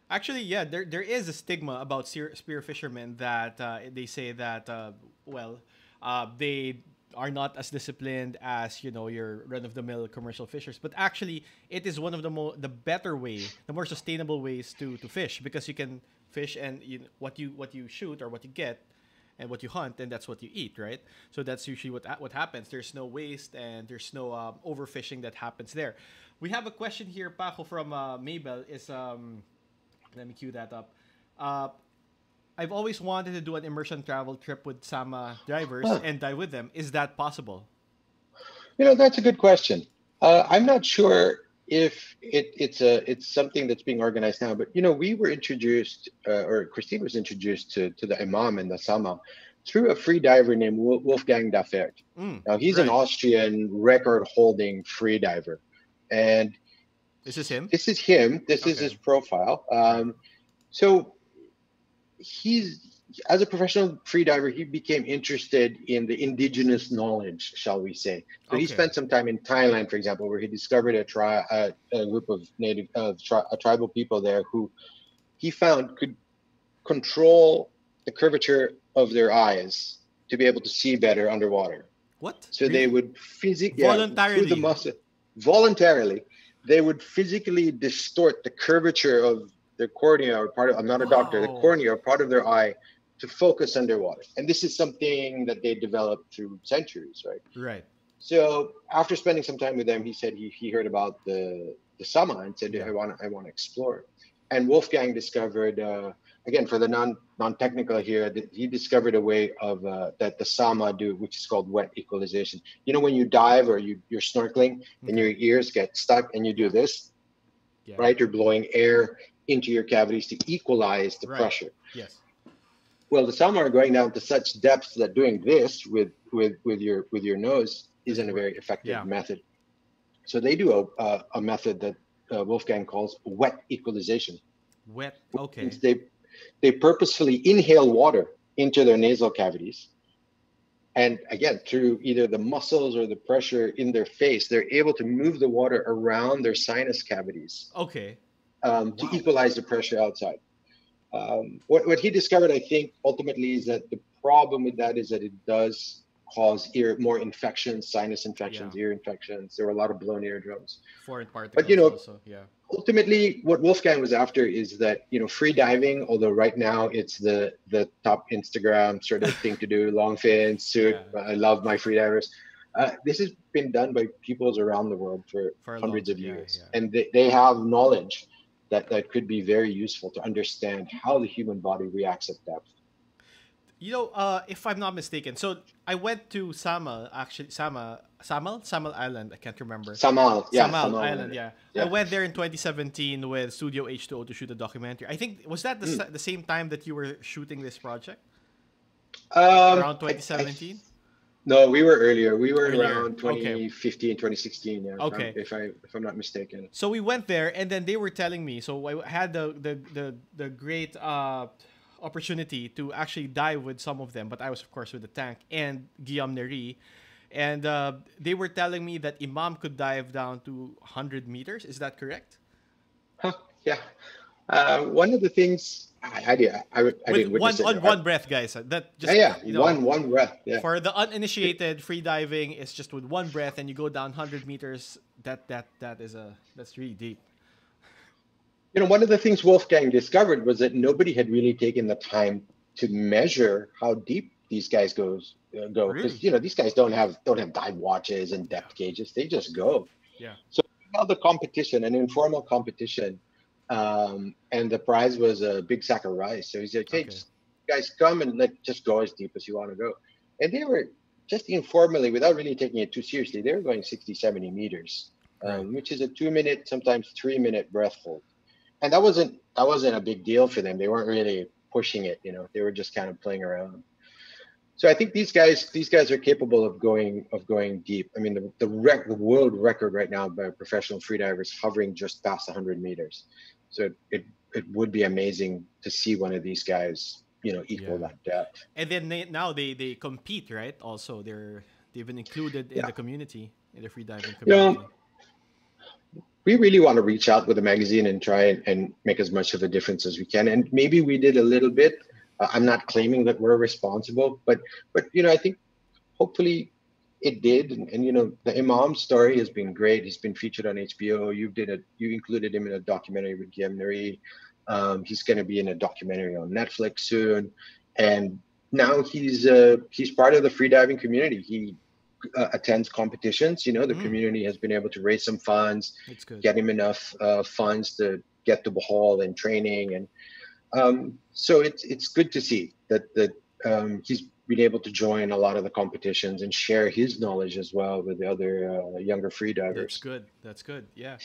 [SPEAKER 1] Actually, yeah, there there is a stigma about spear, spear fishermen that uh, they say that uh, well, uh, they are not as disciplined as you know your run of the mill commercial fishers. But actually, it is one of the more the better way, the more sustainable ways to to fish because you can fish and you, what you what you shoot or what you get and what you hunt and that's what you eat right so that's usually what what happens there's no waste and there's no um, overfishing that happens there we have a question here paco from uh, mabel is um let me cue that up uh I've always wanted to do an immersion travel trip with Sama drivers
[SPEAKER 2] Huh.
[SPEAKER 1] and dive with them. Is that possible?
[SPEAKER 2] You know, that's a good question. Uh, I'm not sure if it, it's a it's something that's being organized now, but you know, we were introduced, uh, or Christine was introduced to to the Imam and the Sama through a free diver named Wolfgang Daffert.
[SPEAKER 1] Mm,
[SPEAKER 2] Now he's an Austrian record-holding free diver, and
[SPEAKER 1] This is him.
[SPEAKER 2] this is him. This is his profile. Um, so he's as a professional freediver, he became interested in the indigenous knowledge, shall we say? So he spent some time in Thailand, for example, where he discovered a, tri- a, a group of native of tri- a tribal people there who he found could control the curvature of their eyes to be able to see better underwater.
[SPEAKER 1] What?
[SPEAKER 2] So they would physically
[SPEAKER 1] Voluntarily.
[SPEAKER 2] the muscle voluntarily they would physically distort the curvature of their cornea or part of I'm not a doctor, the
[SPEAKER 1] oh.
[SPEAKER 2] cornea or part of their eye to focus underwater. And this is something that they developed through centuries, right?
[SPEAKER 1] Right.
[SPEAKER 2] So after spending some time with them, he said he, he heard about the the Sama and said,
[SPEAKER 1] Yeah.
[SPEAKER 2] I want I want to explore. it." And Wolfgang discovered uh, again for the non non technical here, that he discovered a way of uh, that the Sama do, which is called wet equalization. You know when you dive or you you're snorkeling and your ears get stuck and you do this,
[SPEAKER 1] Yeah.
[SPEAKER 2] right? You're blowing air into your cavities to equalize the
[SPEAKER 1] Right.
[SPEAKER 2] pressure.
[SPEAKER 1] Yes.
[SPEAKER 2] Well, the some are going down to such depths that doing this with with with your with your nose isn't a very effective
[SPEAKER 1] Yeah.
[SPEAKER 2] method. So they do a a, a method that uh, Wolfgang calls wet equalization.
[SPEAKER 1] Wet. Okay.
[SPEAKER 2] They they purposefully inhale water into their nasal cavities, and again through either the muscles or the pressure in their face, they're able to move the water around their sinus cavities
[SPEAKER 1] Okay.
[SPEAKER 2] um, to equalize the pressure outside. Um, what, what he discovered, I think, ultimately is that the problem with that is that it does cause ear more infections, sinus infections, ear infections. There were a lot of blown eardrums.
[SPEAKER 1] Foreign particles.
[SPEAKER 2] But you know-
[SPEAKER 1] also. Yeah.
[SPEAKER 2] Ultimately, what Wolfgang was after is that you know free diving. Although right now it's the the top Instagram sort of thing to do, long fin suit.
[SPEAKER 1] Yeah.
[SPEAKER 2] I love my free divers. Uh, this has been done by peoples around the world for
[SPEAKER 1] For
[SPEAKER 2] hundreds
[SPEAKER 1] long-
[SPEAKER 2] of
[SPEAKER 1] yeah,
[SPEAKER 2] years
[SPEAKER 1] yeah.
[SPEAKER 2] and they, they have knowledge that that could be very useful to understand how the human body reacts at depth
[SPEAKER 1] You know, uh, if I'm not mistaken, so I went to Samal actually Samal, Samal Samal Island. I can't remember.
[SPEAKER 2] samal yeah
[SPEAKER 1] Samal
[SPEAKER 2] Samal
[SPEAKER 1] Island, yeah. I went there in 2017 with Studio H2O to shoot a documentary. I think was that the, sa- the same time that you were shooting this project
[SPEAKER 2] um,
[SPEAKER 1] around
[SPEAKER 2] I- I-
[SPEAKER 1] 2017.
[SPEAKER 2] No we were earlier we were
[SPEAKER 1] Earlier,
[SPEAKER 2] around
[SPEAKER 1] okay.
[SPEAKER 2] 2015 2016 yeah if I'm-
[SPEAKER 1] Okay.
[SPEAKER 2] if i if i'm not mistaken
[SPEAKER 1] So we went there, and then they were telling me. So I had the the the, the great uh, opportunity to actually dive with some of them, but I was of course with the tank and Guillaume Néry. And uh, they were telling me that Imam could dive down to 100 meters. Is that correct?
[SPEAKER 2] Huh, yeah. Uh, one of the things I, I, I, I
[SPEAKER 1] with
[SPEAKER 2] didn't
[SPEAKER 1] one
[SPEAKER 2] it.
[SPEAKER 1] on one breath, guys. That just
[SPEAKER 2] yeah, yeah,
[SPEAKER 1] you know,
[SPEAKER 2] one one breath. Yeah.
[SPEAKER 1] for the uninitiated free diving it's just with one breath and you go down 100 meters that that that is a that's really deep
[SPEAKER 2] you know, one of the things Wolfgang discovered was that nobody had really taken the time to measure how deep these guys goes uh, go because
[SPEAKER 1] Really?
[SPEAKER 2] you know these guys don't have don't have dive watches and depth gauges; they just go.
[SPEAKER 1] Yeah.
[SPEAKER 2] So we the competition, an informal competition, um, and the prize was a big sack of rice. So he said, "Hey,
[SPEAKER 1] Okay.
[SPEAKER 2] just, guys, come and let just go as deep as you want to go." And they were just informally, without really taking it too seriously, they were going 60, 70 meters, um, which is a two-minute, sometimes three-minute breath hold and that wasn't that wasn't a big deal for them. They weren't really pushing it, you know. They were just kind of playing around. So I think these guys these guys are capable of going of going deep. I mean, the the, rec, the world record right now by a professional freedivers hovering just past 100 meters. So it, it it would be amazing to see one of these guys, you know, equal
[SPEAKER 1] Yeah.
[SPEAKER 2] that depth.
[SPEAKER 1] and then they, now they they compete right also they're they've been included in
[SPEAKER 2] Yeah.
[SPEAKER 1] the community in the free diving community.
[SPEAKER 2] Yeah.
[SPEAKER 1] community
[SPEAKER 2] we really want to reach out with the magazine and try and, and make as much of a difference as we can and maybe we did a little bit uh, i'm not claiming that we're responsible but but you know i think hopefully it did. And, and you know the imam story has been great. He's been featured on hbo you did a you included him in a documentary with Guillaume Néry. Um, he's going to be in a documentary on netflix soon. And now he's uh, he's part of the freediving community. He uh, attends competitions. You know the
[SPEAKER 1] Mm.
[SPEAKER 2] community has been able to raise some funds
[SPEAKER 1] it's good.
[SPEAKER 2] get him enough uh, funds to get to Bohol and training, and um, so it's it's good to see that that um, he's been able to join a lot of the competitions and share his knowledge as well with the other uh, younger freedivers.
[SPEAKER 1] that's good that's good yeah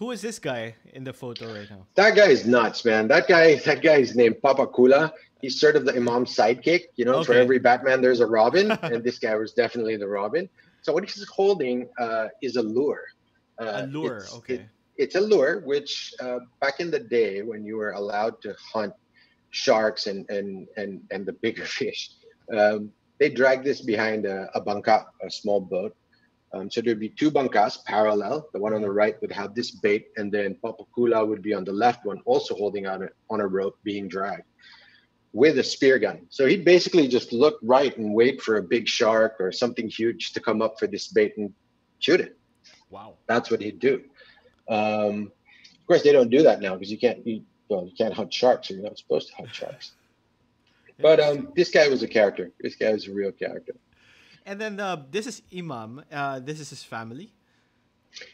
[SPEAKER 1] who is this guy in the photo right now
[SPEAKER 2] That guy is nuts, man. That guy, that guy is named Papa Kula. He's sort of the Imam's sidekick. You know, for every Batman, there's a Robin, and this guy was definitely the Robin. So what he's holding uh, is a lure. Uh,
[SPEAKER 1] a lure
[SPEAKER 2] it's-
[SPEAKER 1] okay
[SPEAKER 2] it- it's a lure which uh, back in the day when you were allowed to hunt sharks and and and, and the bigger fish um, they drag this behind a, a banca a small boat. Um, so there'd be two bancas parallel. The one on the right would have this bait and then papakula would be on the left one also holding on a, on a rope being dragged with a spear gun. So he'd basically just look right and wait for a big shark or something huge to come up for this bait and shoot it.
[SPEAKER 1] Wow.
[SPEAKER 2] That's what he'd do. Um, of course, they don't do that now because you can't you, well, you can't hunt sharks, or you're not supposed to hunt sharks. But um, this guy was a character. This guy was a real character.
[SPEAKER 1] and then uh, this is imam uh, this is his family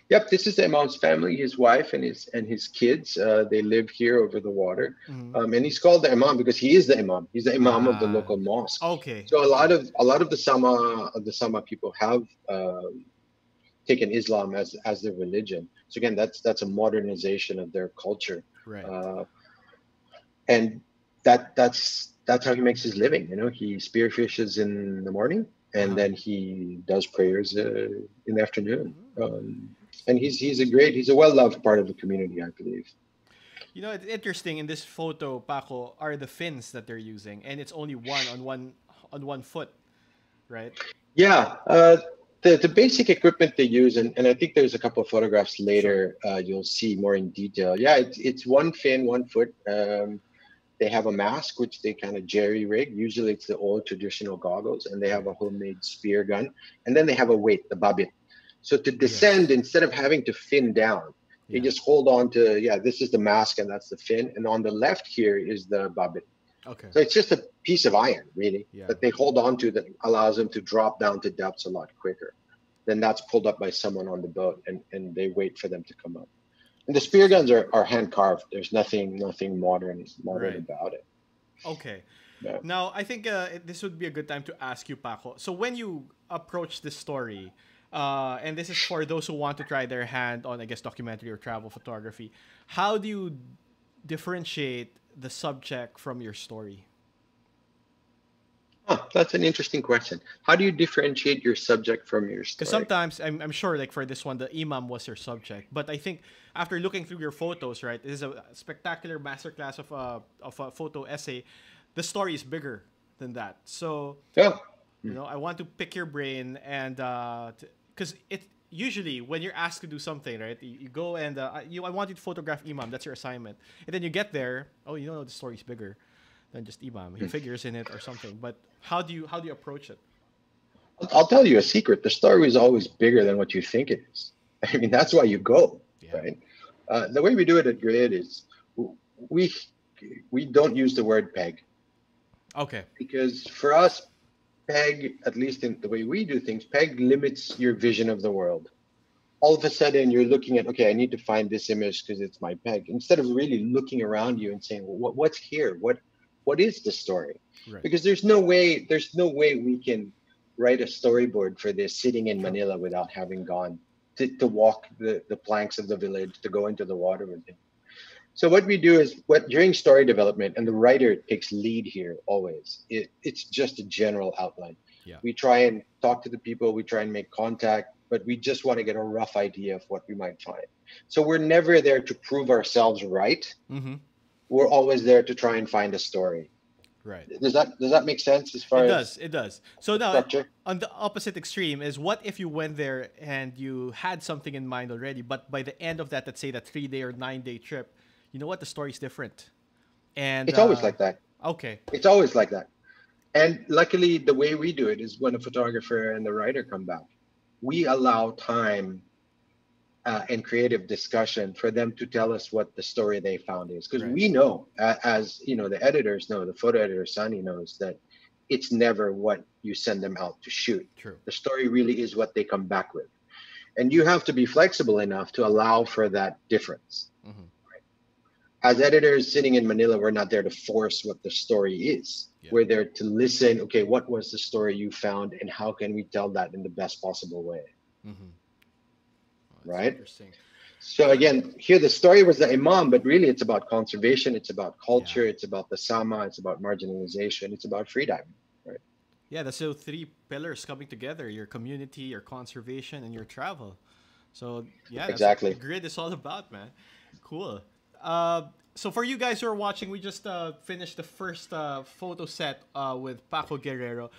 [SPEAKER 2] Yep, this is the Imam's family, his wife and his and his kids. Uh, they live here over the water,
[SPEAKER 1] Mhm.
[SPEAKER 2] um, and he's called the Imam because he is the Imam. He's the Imam of the
[SPEAKER 1] Ah.
[SPEAKER 2] local mosque.
[SPEAKER 1] okay
[SPEAKER 2] So a lot of a lot of the Sama of the Sama people have um, taken Islam as as their religion. So again, that's that's a modernization of their culture.
[SPEAKER 1] right
[SPEAKER 2] uh, and that that's that's how he makes his living. You know, he spearfishes in the morning, and
[SPEAKER 1] Uh-huh.
[SPEAKER 2] then he does prayers uh, in the afternoon. Um, and he's he's a great, he's a well loved part of the community, I believe.
[SPEAKER 1] You know, it's interesting in this photo, Paco, are the fins that they're using, and it's only one on one on one foot, right?
[SPEAKER 2] Yeah, uh, the the basic equipment they use, and, and I think there's a couple of photographs later. Uh, you'll see more in detail. Yeah, it's it's one fin, one foot. Um, they have a mask which they kind of jerry rig. Usually, it's the old traditional goggles, and they have a homemade spear gun, and then they have a weight, the babit. So to descend, instead of having to fin down, they
[SPEAKER 1] Yeah.
[SPEAKER 2] just hold on to yeah. This is the mask, and that's the fin, and on the left here is the babit.
[SPEAKER 1] Okay.
[SPEAKER 2] So it's just a piece of iron, really,
[SPEAKER 1] Yeah.
[SPEAKER 2] that they hold on to that allows them to drop down to depths a lot quicker. Then that's pulled up by someone on the boat, and, and they wait for them to come up. And the spear guns are, are hand carved. There's nothing nothing modern modern
[SPEAKER 1] Right.
[SPEAKER 2] about it.
[SPEAKER 1] Okay.
[SPEAKER 2] Yeah.
[SPEAKER 1] Now, I think uh, this would be a good time to ask you, Paco. So, when you approach this story, uh, and this is for those who want to try their hand on, I guess, documentary or travel photography, how do you differentiate the subject from your story?
[SPEAKER 2] Huh, that's an interesting question. How do you differentiate your subject from your story?
[SPEAKER 1] Because sometimes I'm, I'm sure like for this one the imam was your subject, but I think after looking through your photos, right, this is a spectacular masterclass of a of a photo essay. The story is bigger than that, so
[SPEAKER 2] yeah.
[SPEAKER 1] you know I want to pick your brain and because it usually when you're asked to do something, right, you, you go and uh, you I want you to photograph imam. That's your assignment, and then you get there. Oh, you know the story's bigger than just imam. He figures in it or something. But how do you how do you approach it?
[SPEAKER 2] I'll tell you a secret. The story is always bigger than what you think it is. I mean, that's why you go, yeah. right? Uh, the way we do it at Grid is we we don't use the word peg.
[SPEAKER 1] Okay.
[SPEAKER 2] Because for us, peg, at least in the way we do things, peg limits your vision of the world. All of a sudden, you're looking at, okay, I need to find this image because it's my peg. Instead of really looking around you and saying, well, what, what's here? What what is the story? Right. Because there's no way there's no way we can write a storyboard for this sitting in Manila without having gone to, to walk the, the planks of the village, to go into the water with him. So what we do is what during story development, and the writer takes lead here always. It, it's just a general outline.
[SPEAKER 1] Yeah.
[SPEAKER 2] We try and talk to the people, we try and make contact, but we just want to get a rough idea of what we might find. So we're never there to prove ourselves right.
[SPEAKER 1] Mm-hmm.
[SPEAKER 2] We're always there to try and find a story.
[SPEAKER 1] Right.
[SPEAKER 2] Does that does that make sense as far as
[SPEAKER 1] it
[SPEAKER 2] as
[SPEAKER 1] does, it does. So now
[SPEAKER 2] structure?
[SPEAKER 1] on the opposite extreme is what if you went there and you had something in mind already, but by the end of that, let's say that three day or nine day trip, you know what the story's different. And
[SPEAKER 2] it's uh, always like that.
[SPEAKER 1] Okay.
[SPEAKER 2] It's always like that. And luckily the way we do it is when a photographer and the writer come back, we allow time uh, and creative discussion for them to tell us what the story they found is because right. we know uh, as you know the editors know the photo editor Sunny knows that it's never what you send them out to shoot
[SPEAKER 1] True.
[SPEAKER 2] the story really is what they come back with and you have to be flexible enough to allow for that difference
[SPEAKER 1] mm-hmm.
[SPEAKER 2] right? as editors sitting in manila we're not there to force what the story is yeah. we're there to listen okay what was the story you found and how can we tell that in the best possible way
[SPEAKER 1] mm-hmm
[SPEAKER 2] right? Interesting. So again, here the story was the imam, but really it's about conservation, it's about culture, yeah. it's about the sama, it's about marginalization, it's about freedom, right?
[SPEAKER 1] Yeah, that's the three pillars coming together: your community, your conservation, and your travel. So yeah,
[SPEAKER 2] exactly.
[SPEAKER 1] grid is all about, man. Cool. Uh, so for you guys who are watching, we just uh, finished the first uh, photo set uh, with Paco Guerrero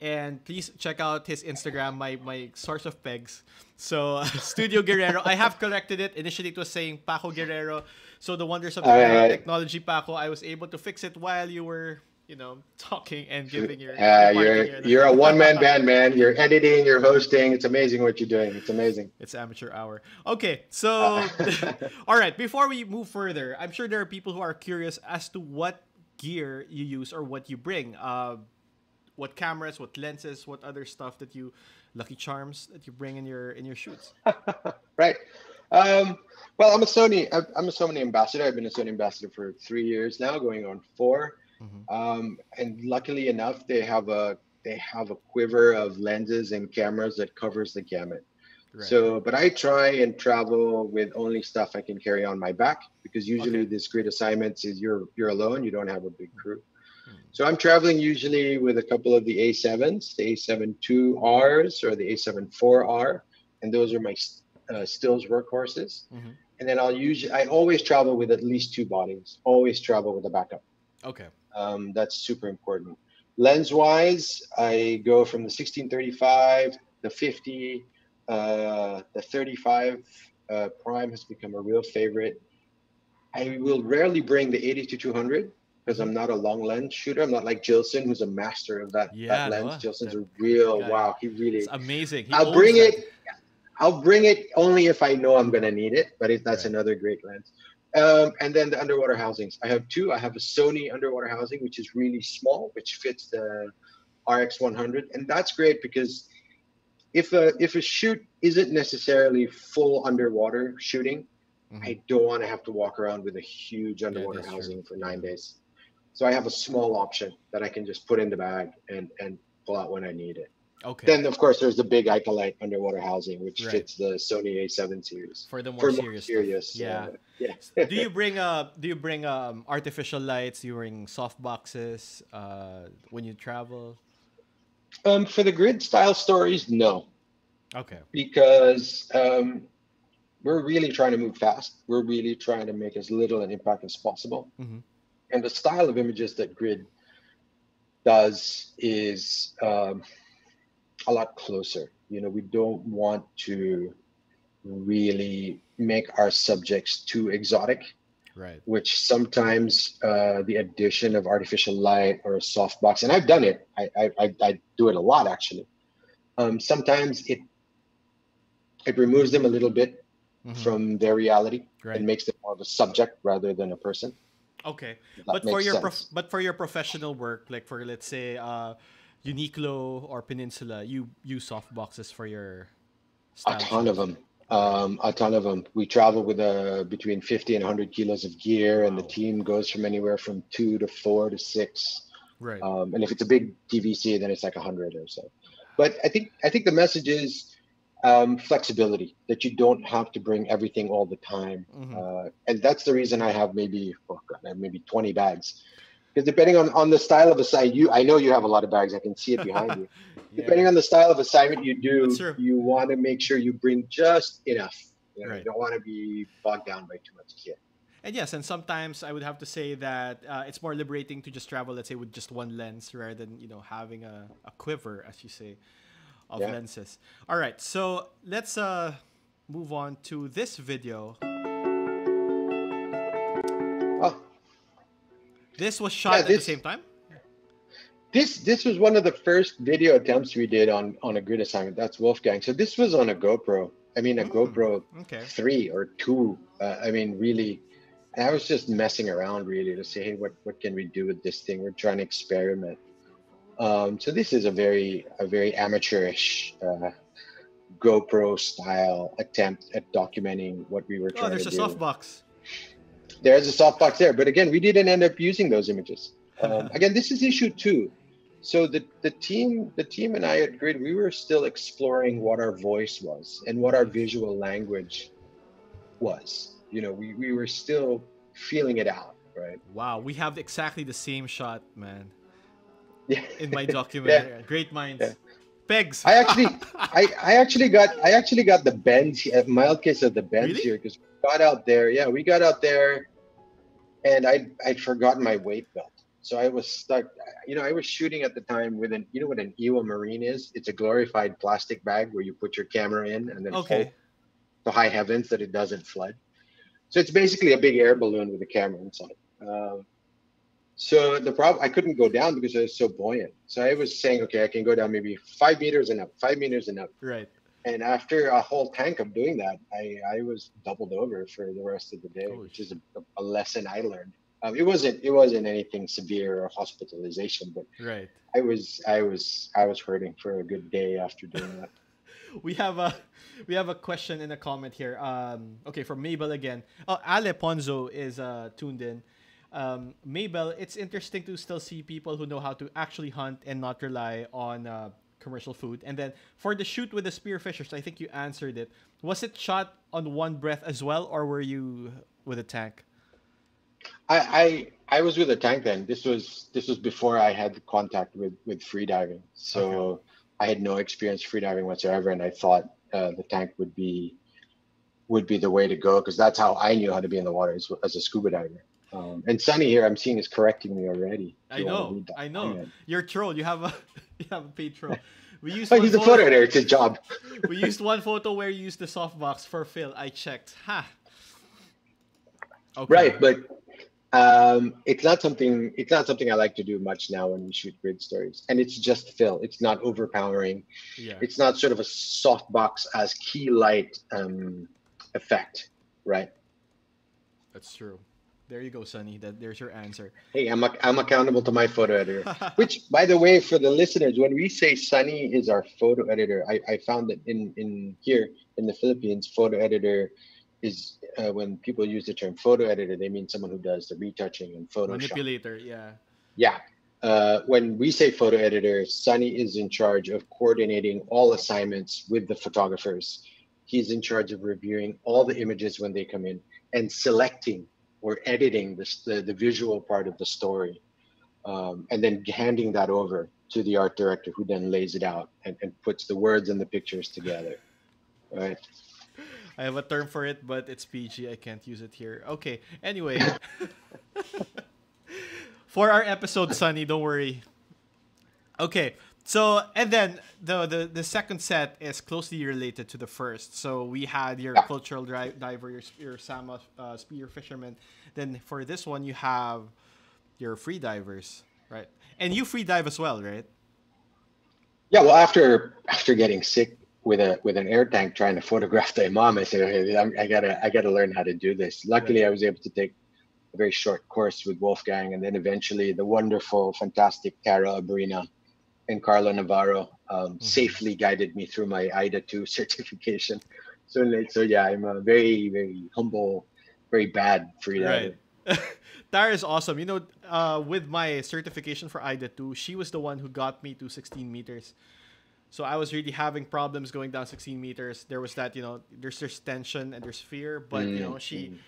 [SPEAKER 1] and please check out his Instagram, my my source of pegs. So uh, Studio Guerrero, I have corrected it. Initially, it was saying Paco Guerrero. So the wonders of right. technology, Paco, I was able to fix it while you were, you know, talking and giving your.
[SPEAKER 2] Uh, you're you're a one man band, man. You're editing, you're hosting. It's amazing what you're doing. It's amazing.
[SPEAKER 1] It's amateur hour. Okay, so all right. Before we move further, I'm sure there are people who are curious as to what gear you use or what you bring. Uh, what cameras, what lenses, what other stuff that you lucky charms that you bring in your in your shoots.
[SPEAKER 2] right. Um, well, I'm a Sony. I'm a Sony ambassador. I've been a Sony ambassador for three years now, going on 4
[SPEAKER 1] mm-hmm.
[SPEAKER 2] um, and luckily enough, they have a they have a quiver of lenses and cameras that covers the gamut. Right. So, but I try and travel with only stuff I can carry on my back because usually okay. this grid assignments is you're you're alone. You don't have a big crew. So I'm traveling usually with a couple of the A7s, the A7 2Rs or the A7 4R, and those are my uh, stills workhorses.
[SPEAKER 1] Mm-hmm.
[SPEAKER 2] And then I'll usually, I always travel with at least two bodies, always travel with a backup.
[SPEAKER 1] Okay.
[SPEAKER 2] Um, that's super important. Lens wise, I go from the 1635, the 50, uh, the 35 uh, prime has become a real favorite. I will rarely bring the 80 to 200 because I'm not a long lens shooter. I'm not like Jilson, who's a master of that,
[SPEAKER 1] yeah,
[SPEAKER 2] that lens. No, Jilson's a real wow. He really
[SPEAKER 1] it's amazing. He
[SPEAKER 2] I'll bring that. it. I'll bring it only if I know I'm gonna need it. But it, that's right. another great lens. Um, and then the underwater housings. I have two. I have a Sony underwater housing, which is really small, which fits the RX100, and that's great because if a if a shoot isn't necessarily full underwater shooting, mm-hmm. I don't want to have to walk around with a huge underwater yeah, housing true. for nine days. So I have a small option that I can just put in the bag and and pull out when I need it.
[SPEAKER 1] Okay.
[SPEAKER 2] Then of course there's the big Ikelite underwater housing, which right. fits the Sony A7 series
[SPEAKER 1] for the more
[SPEAKER 2] for
[SPEAKER 1] serious.
[SPEAKER 2] More serious
[SPEAKER 1] yeah.
[SPEAKER 2] Uh, yeah.
[SPEAKER 1] do you bring uh Do you bring um artificial lights? Do you bring soft boxes uh when you travel?
[SPEAKER 2] Um, for the grid style stories, no,
[SPEAKER 1] Okay.
[SPEAKER 2] because um, we're really trying to move fast. We're really trying to make as little an impact as possible.
[SPEAKER 1] Mhm.
[SPEAKER 2] And the style of images that grid does is um, a lot closer. You know, we don't want to really make our subjects too exotic.
[SPEAKER 1] Right.
[SPEAKER 2] which sometimes uh, the addition of artificial light or a softbox, and I've done it. I I, I, I do it a lot actually. Um, sometimes it it removes them a little bit
[SPEAKER 1] Mhm.
[SPEAKER 2] from their reality
[SPEAKER 1] Right.
[SPEAKER 2] and makes them more of a subject rather than a person.
[SPEAKER 1] Okay. But for your prof- but for your professional work, like for let's say uh, Uniqlo or Peninsula, you use soft boxes for your.
[SPEAKER 2] a ton of them. Um, a ton of them. We travel with uh, between 50 and 100 kilos of gear, and the team goes from anywhere from two to four to six.
[SPEAKER 1] Right.
[SPEAKER 2] um, and if it's a big DVC, then it's like a hundred or so. But I think I think the message is um, flexibility that you don't have to bring everything all the time,
[SPEAKER 1] Mhm.
[SPEAKER 2] uh, and that's the reason I have maybe oh God, maybe twenty bags, because depending on on the style of assignment, you I know you have a lot of bags. I can see it behind you.
[SPEAKER 1] Yeah.
[SPEAKER 2] Depending on the style of assignment you do, you want to make sure you bring just enough. You, know,
[SPEAKER 1] Right.
[SPEAKER 2] you don't want to be bogged down by too much kit.
[SPEAKER 1] And yes, and sometimes I would have to say that uh, it's more liberating to just travel, let's say, with just one lens rather than you know having a, a quiver, as you say, of
[SPEAKER 2] Yeah.
[SPEAKER 1] lenses. All right, so let's uh, move on to this video.
[SPEAKER 2] Oh,
[SPEAKER 1] This was shot at
[SPEAKER 2] this-
[SPEAKER 1] the same time.
[SPEAKER 2] this this was one of the first video attempts we did on on a grid assignment that's wolfgang so this was on a gopro i mean a
[SPEAKER 1] Mm.
[SPEAKER 2] gopro
[SPEAKER 1] Okay.
[SPEAKER 2] 3 or 2 uh, i mean really i was just messing around really to say hey what what can we do with this thing we're trying to experiment um, so this is a very a very amateurish uh, gopro style attempt at documenting what we were trying
[SPEAKER 1] Oh, there's
[SPEAKER 2] to
[SPEAKER 1] a
[SPEAKER 2] do
[SPEAKER 1] softbox.
[SPEAKER 2] there's a softbox there. But again, we didn't end up using those images. Um, again, this is issue two. So the, the team, the team and I at Grid, we were still exploring what our voice was and what our visual language was. You know, we, we were still feeling it out, right?
[SPEAKER 1] Wow, we have exactly the same shot, man.
[SPEAKER 2] Yeah.
[SPEAKER 1] In my documentary, Great Minds.
[SPEAKER 2] Yeah.
[SPEAKER 1] Pegs.
[SPEAKER 2] I actually, I, I actually got, I actually got the bends, a mild case of the bends
[SPEAKER 1] Really?
[SPEAKER 2] here because we got out there. Yeah, we got out there, and I, I'd forgotten my weight belt, so I was stuck. You know, I was shooting at the time with an, you know what an Ewa Marine is? It's a glorified plastic bag where you put your camera in and then
[SPEAKER 1] Okay.
[SPEAKER 2] the high heavens that it doesn't flood. So it's basically a big air balloon with a camera inside. Um, so the problem, I couldn't go down because I was so buoyant. So I was saying, okay, I can go down maybe five meters and up, five meters and up.
[SPEAKER 1] Right.
[SPEAKER 2] And after a whole tank of doing that, I, I was doubled over for the rest of the day,
[SPEAKER 1] Holy
[SPEAKER 2] which is a, a lesson I learned. Um, it wasn't it wasn't anything severe or hospitalization, but
[SPEAKER 1] Right.
[SPEAKER 2] I was I was I was hurting for a good day after doing that.
[SPEAKER 1] we have a we have a question in a comment here. Um, okay, from Mabel again. Oh, Ale Ponzo is uh, tuned in. Um, Mabel, it's interesting to still see people who know how to actually hunt and not rely on uh, commercial food. And then for the shoot with the spearfishers, I think you answered it. Was it shot on one breath as well, or were you with a tank?
[SPEAKER 2] I, I I was with a tank then. This was this was before I had contact with with freediving, so I had no experience freediving whatsoever, and I thought uh, the tank would be would be the way to go because that's how I knew how to be in the water as, as a scuba diver. Um, and Sunny here, I'm seeing is correcting me already.
[SPEAKER 1] I know, I know.
[SPEAKER 2] comment?
[SPEAKER 1] You're a troll. You have a you have a paid troll. We used
[SPEAKER 2] Oh, he's a
[SPEAKER 1] photo-
[SPEAKER 2] editor. It's his job.
[SPEAKER 1] we used one photo where you used the softbox for fill. I checked. Ha. Okay.
[SPEAKER 2] Right, but um, it's not something. It's not something I like to do much now when we shoot grid stories. And it's just fill. It's not overpowering.
[SPEAKER 1] yeah,
[SPEAKER 2] It's not sort of a softbox as key light um, effect, right?
[SPEAKER 1] that's true. There you go, Sunny. That there's your answer.
[SPEAKER 2] Hey, I'm I'm accountable to my photo editor. Which, by the way, for the listeners, when we say Sunny is our photo editor, I, I found that in in here in the Philippines, photo editor is uh, when people use the term photo editor, they mean someone who does the retouching and Photoshop.
[SPEAKER 1] Manipulator. Yeah.
[SPEAKER 2] Yeah. Uh, when we say photo editor, Sunny is in charge of coordinating all assignments with the photographers. He's in charge of reviewing all the images when they come in and selecting or editing this, the, the visual part of the story. Um, and then handing that over to the art director who then lays it out and, and puts the words and the pictures together. Right.
[SPEAKER 1] I have a term for it, but it's PG. I can't use it here. Okay. Anyway, for our episode, Sunny, don't worry. Okay. So and then the, the the second set is closely related to the first. So we had your
[SPEAKER 2] Yeah.
[SPEAKER 1] cultural dri- diver, your, your Sama uh, spear fisherman. Then for this one, you have your free divers, right? And you free dive as well, right?
[SPEAKER 2] Yeah, well, after after getting sick with a with an air tank trying to photograph the imam, I said, okay, I'm, gotta I gotta learn how to do this. Luckily, I was able to take a very short course with Wolfgang, and then eventually the wonderful, fantastic Tara Abrina and Carlo Navarro um, safely guided me through my AIDA two certification. So so yeah, I'm a very very humble, very bad freediver.
[SPEAKER 1] Right. Tara is awesome. You know, uh, with my certification for AIDA 2, she was the one who got me to 16 meters. So I was really having problems going down 16 meters. There was that, you know, there's there's tension and there's fear, but you know, she,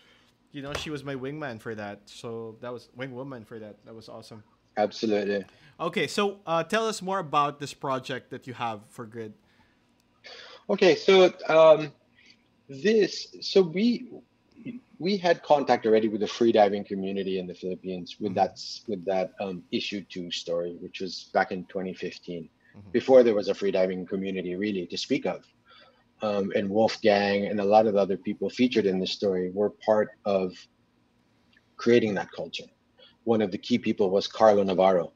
[SPEAKER 1] you know, she was my wingman for that. So that was wingwoman for that. That was awesome.
[SPEAKER 2] Absolutely.
[SPEAKER 1] Okay, so uh, tell us more about this project that you have for Grid.
[SPEAKER 2] Okay, so um, this, so we we had contact already with the freediving community in the Philippines with that with that um, issue two story, which was back in 2015,
[SPEAKER 1] Mhm.
[SPEAKER 2] before there was a freediving community really to speak of. Um, and Wolfgang and a lot of other people featured in this story were part of creating that culture. One of the key people was Carlo Navarro,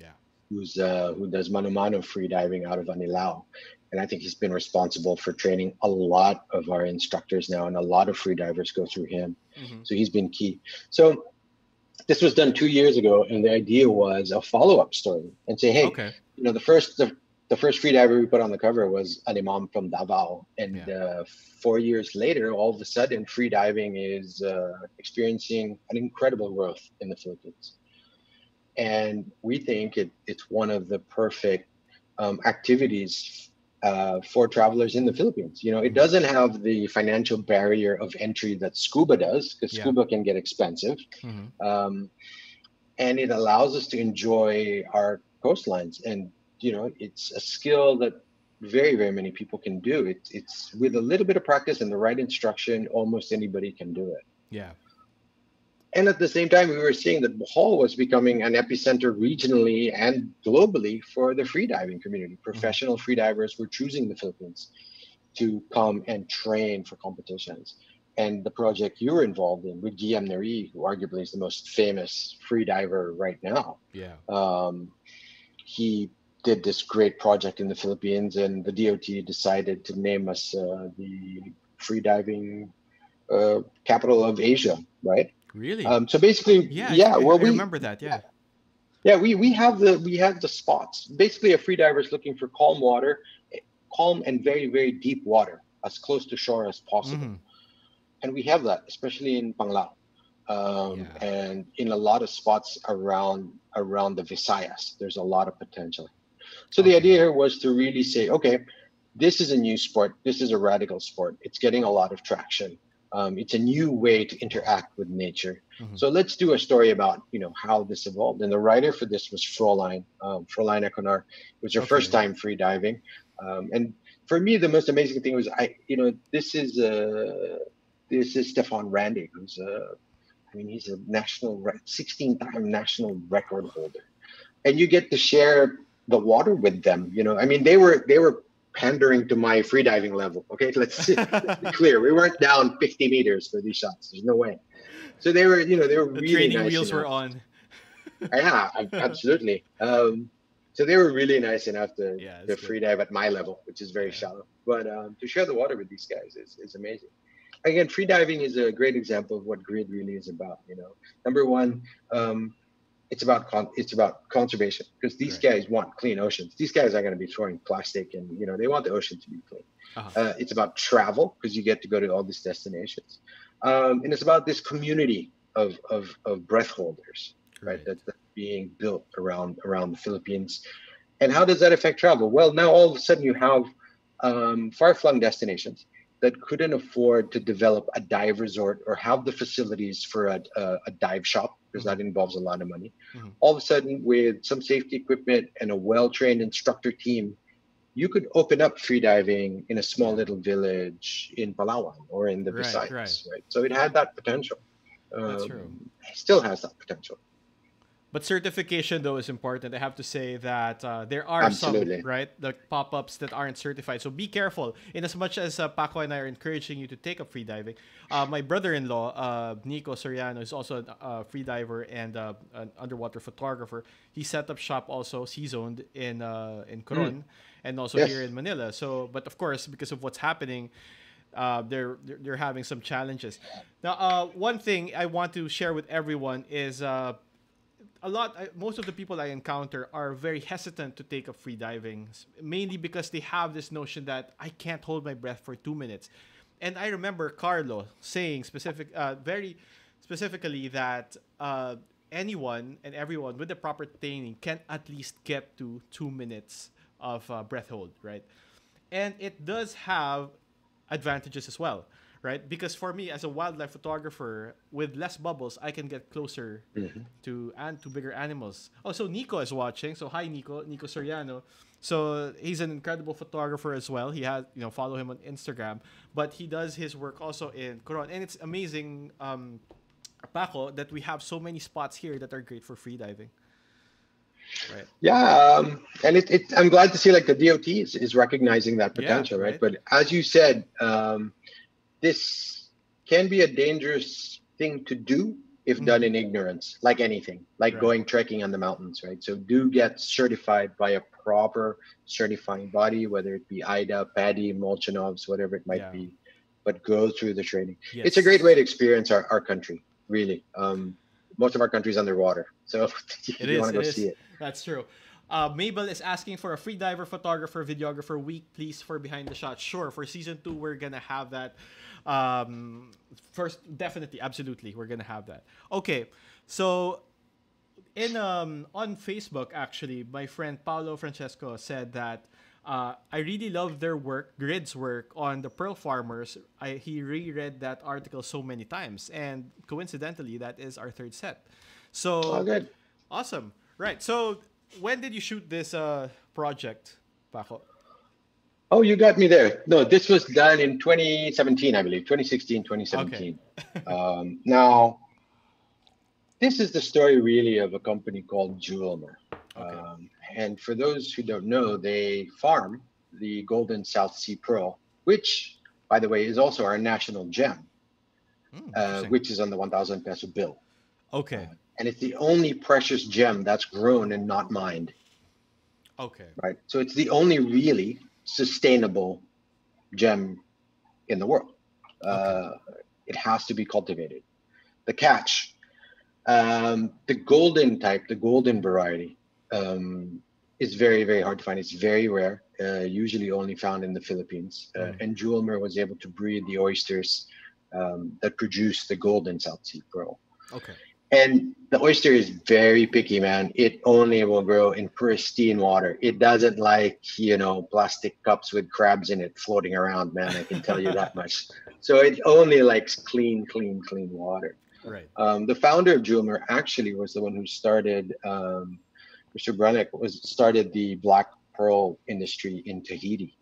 [SPEAKER 1] Yeah.
[SPEAKER 2] who's uh, who does mano mano freediving out of Anilao, and I think he's been responsible for training a lot of our instructors now, and a lot of freedivers go through him.
[SPEAKER 1] Mhm.
[SPEAKER 2] So he's been key. So this was done two years ago, and the idea was a follow-up story and say, hey,
[SPEAKER 1] Okay.
[SPEAKER 2] you know, the first the, the first freediver we put on the cover was an imam from Davao, and
[SPEAKER 1] Yeah.
[SPEAKER 2] uh, four years later, all of a sudden, freediving is uh, experiencing an incredible growth in the Philippines, and we think it, it's one of the perfect um, activities uh, for travelers in the Philippines. You know, it doesn't have the financial barrier of entry that scuba does, because
[SPEAKER 1] Yeah.
[SPEAKER 2] scuba can get expensive
[SPEAKER 1] Mhm.
[SPEAKER 2] um, and it allows us to enjoy our coastlines and you know it's a skill that very very many people can do it's it's with a little bit of practice and the right instruction almost anybody can do it
[SPEAKER 1] Yeah.
[SPEAKER 2] and at the same time we were seeing that bohol was becoming an epicenter regionally and globally for the freediving community professional freedivers were choosing the philippines to come and train for competitions and the project you were involved in with Guillaume Néry, who arguably is the most famous freediver right now.
[SPEAKER 1] Yeah.
[SPEAKER 2] Um, he did this great project in the Philippines, and the DOT decided to name us uh, the freediving uh, capital of Asia, right?
[SPEAKER 1] Really?
[SPEAKER 2] Um, so basically,
[SPEAKER 1] yeah.
[SPEAKER 2] yeah.
[SPEAKER 1] I,
[SPEAKER 2] well,
[SPEAKER 1] I
[SPEAKER 2] we
[SPEAKER 1] remember that. Yeah.
[SPEAKER 2] yeah we we have the we have the spots. Basically, a freediver is looking for calm water, calm and very very deep water, as close to shore as possible
[SPEAKER 1] Mhm.
[SPEAKER 2] and we have that, especially in Panglao, um,
[SPEAKER 1] Yeah.
[SPEAKER 2] and in a lot of spots around around the Visayas. There's a lot of potential. So the idea here was to really say, okay, this is a new sport. This is a radical sport. It's getting a lot of traction. Um, it's a new way to interact with nature.
[SPEAKER 1] Mhm.
[SPEAKER 2] So let's do a story about you know how this evolved. And the writer for this was Fräulein, um, Fräulein Ekonar. It was her
[SPEAKER 1] Okay.
[SPEAKER 2] first time free diving, um, and for me the most amazing thing was I you know this is uh, this is Stefan Randy, who's a, I mean, he's a national, 16 time national record holder. And you get to share the water with them. You know, I mean, they were, they were pandering to my freediving level. Okay. Let's, let's be clear. We weren't down 50 meters for these shots. There's no way. So they were, you know, they were
[SPEAKER 1] The
[SPEAKER 2] really
[SPEAKER 1] training
[SPEAKER 2] nice
[SPEAKER 1] wheels were on.
[SPEAKER 2] yeah, absolutely. Um, so they were really nice enough to,
[SPEAKER 1] Yeah,
[SPEAKER 2] to free dive at my level, which is very
[SPEAKER 1] Yeah.
[SPEAKER 2] shallow. But um, to share the water with these guys is, is amazing. Again, free diving is a great example of what grid really is about. You know, number one, um, it's about con- it's about conservation because these
[SPEAKER 1] Right.
[SPEAKER 2] guys want clean oceans. These guys are going to be throwing plastic, and you know they want the ocean to be clean.
[SPEAKER 1] Uh-huh.
[SPEAKER 2] Uh, it's about travel because you get to go to all these destinations, um, and it's about this community of of, of breath holders right? That, that's being built around around the Philippines. And how does that affect travel? Well, now all of a sudden you have um, far-flung destinations that couldn't afford to develop a dive resort or have the facilities for a, a, a dive shop because that involves a lot of money.
[SPEAKER 1] Mhm.
[SPEAKER 2] All of a sudden, with some safety equipment and a well-trained instructor team, you could open up freediving in a small little village in Palawan or in the
[SPEAKER 1] Right,
[SPEAKER 2] Visayas,
[SPEAKER 1] right.
[SPEAKER 2] right. So it had that potential.
[SPEAKER 1] That's
[SPEAKER 2] Um,
[SPEAKER 1] true.
[SPEAKER 2] Still has that potential.
[SPEAKER 1] But certification though is important. I have to say that uh, there are
[SPEAKER 2] Absolutely.
[SPEAKER 1] some right the pop-ups that aren't certified. So be careful. In as much as uh, Paco and I are encouraging you to take up freediving, uh, my brother-in-law uh, Nico Soriano is also a uh, freediver and uh, an underwater photographer. He set up shop also seasoned in uh, in Coron and also
[SPEAKER 2] Yes.
[SPEAKER 1] here in Manila. So, but of course, because of what's happening, uh, they're, they're they're having some challenges. Now, uh, one thing I want to share with everyone is uh, a lot. I- Most of the people I encounter are very hesitant to take up free diving, mainly because they have this notion that I can't hold my breath for two minutes. And I remember Carlo saying specific, uh, very specifically that uh, anyone and everyone with the proper training can at least get to two minutes of uh, breath hold, right? And it does have advantages as well, right? Because for me, as a wildlife photographer, with less bubbles, I can get closer to and to bigger animals. Oh, so Nico is watching. So hi, Nico, Nico Soriano. So he's an incredible photographer as well. He has, you know, follow him on Instagram, but he does his work also in Coron, and it's amazing, um, Paco, that we have so many spots here that are great for freediving. Right.
[SPEAKER 2] Yeah, um, and it, it, I'm glad to see like the DOT is, is recognizing that
[SPEAKER 1] Yeah,
[SPEAKER 2] potential, right?
[SPEAKER 1] right.
[SPEAKER 2] But as you said, um, this can be a dangerous thing to do if done in ignorance, like anything, like
[SPEAKER 1] Right.
[SPEAKER 2] going trekking on the mountains, right? So do get certified by a proper certifying body, whether it be AIDA, PADI, Molchanovs, whatever it might
[SPEAKER 1] Yeah.
[SPEAKER 2] be, but go through the training.
[SPEAKER 1] Yes.
[SPEAKER 2] It's a great way to experience our, our country, really. Um, most of our country is underwater, so you want to go
[SPEAKER 1] is.
[SPEAKER 2] see it.
[SPEAKER 1] That's true. Uh, Mabel is asking for a free diver, photographer, videographer week, please, for behind the shot. Sure, for season two, we're gonna have that. Um, first, definitely, absolutely, we're gonna have that. Okay, so in um on Facebook, actually, my friend Paolo Francesco said that. Uh, I really love their work, Grid's work on the pearl farmers. I, he reread that article so many times, and coincidentally, that is our third set. So
[SPEAKER 2] Oh, good.
[SPEAKER 1] Awesome. Right. So, when did you shoot this uh, project, Paco?
[SPEAKER 2] Oh, you got me there. No, this was done in 2017, I believe, 2016, 2017. um, now, this is the story really of a company called Jewelmer.
[SPEAKER 1] Okay.
[SPEAKER 2] Um, and for those who don't know, they farm the Golden South Sea Pearl, which, by the way, is also our national gem,
[SPEAKER 1] Hmm,
[SPEAKER 2] uh, which is on the 1,000 peso bill.
[SPEAKER 1] okay.
[SPEAKER 2] And it's the only precious gem that's grown and not mined.
[SPEAKER 1] Okay.
[SPEAKER 2] right? So it's the only really sustainable gem in the world. Uh, it has to be cultivated. The catch, um, the golden type, the golden variety, um, is very, very hard to find. It's very rare, uh, usually only found in the Philippines. Uh,
[SPEAKER 1] Mm.
[SPEAKER 2] And Jewelmer was able to breed the oysters um, that produce the golden South Sea pearl.
[SPEAKER 1] Okay.
[SPEAKER 2] And the oyster is very picky, man. It only will grow in pristine water. It doesn't like, you know, plastic cups with crabs in it floating around, man. I can tell you that much. So it only likes clean, clean, clean water.
[SPEAKER 1] Right.
[SPEAKER 2] Um, the founder of Jewelmer actually was the one who started, um, Mr. Brunnick was started the black pearl industry in Tahiti.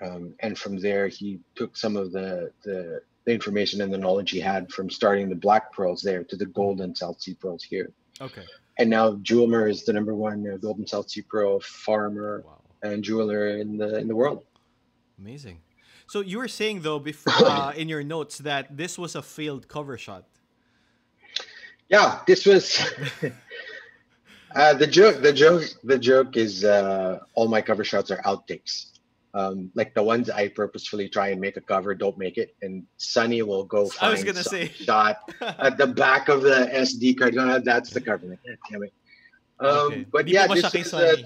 [SPEAKER 2] Um, and from there, he took some of the, the the information and the knowledge he had from starting the black pearls there to the golden South Sea pearls here.
[SPEAKER 1] Okay.
[SPEAKER 2] And now Jewelmer is the number one uh, golden South Sea pearl farmer
[SPEAKER 1] Wow.
[SPEAKER 2] and jeweler in the in the world.
[SPEAKER 1] Amazing. So you were saying though before uh, in your notes that this was a failed cover shot.
[SPEAKER 2] Yeah, this was uh, the joke. The joke. The joke is uh, all my cover shots are outtakes. Um, like the ones I purposefully try and make a cover, don't make it, and Sunny will go
[SPEAKER 1] I was
[SPEAKER 2] find
[SPEAKER 1] gonna say.
[SPEAKER 2] shot at the back of the SD card. No, that's the cover. Like, damn it. Um,
[SPEAKER 1] Okay.
[SPEAKER 2] But yeah, this was, uh,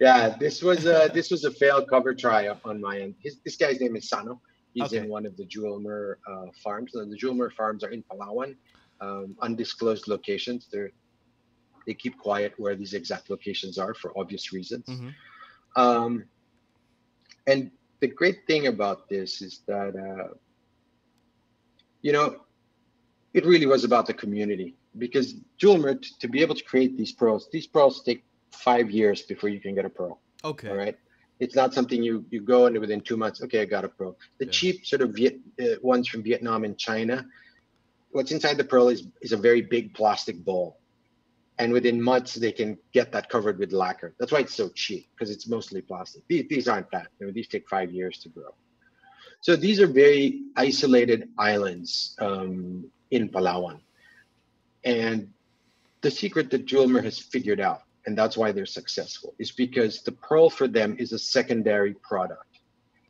[SPEAKER 2] yeah, this was a this was a failed cover try on my end. His, this guy's name is Sano. He's
[SPEAKER 1] Okay.
[SPEAKER 2] in one of the Jewelmer uh, farms. So the Jewelmer farms are in Palawan, um, undisclosed locations. They're they keep quiet where these exact locations are for obvious reasons.
[SPEAKER 1] Mhm.
[SPEAKER 2] Um, and the great thing about this is that uh, you know it really was about the community because Jewelmer t- to be able to create these pearls, these pearls take five years before you can get a pearl.
[SPEAKER 1] Okay.
[SPEAKER 2] All right. It's not something you you go and within two months, okay, I got a pearl. The
[SPEAKER 1] Yeah.
[SPEAKER 2] cheap sort of Viet, uh, ones from Vietnam and China, what's inside the pearl is is a very big plastic bowl, and within months they can get that covered with lacquer. That's why it's so cheap because it's mostly plastic. These, these aren't that. You know, these take five years to grow. So these are very isolated islands um, in Palawan, and the secret that Jewelmer has figured out and that's why they're successful is because the pearl for them is a secondary product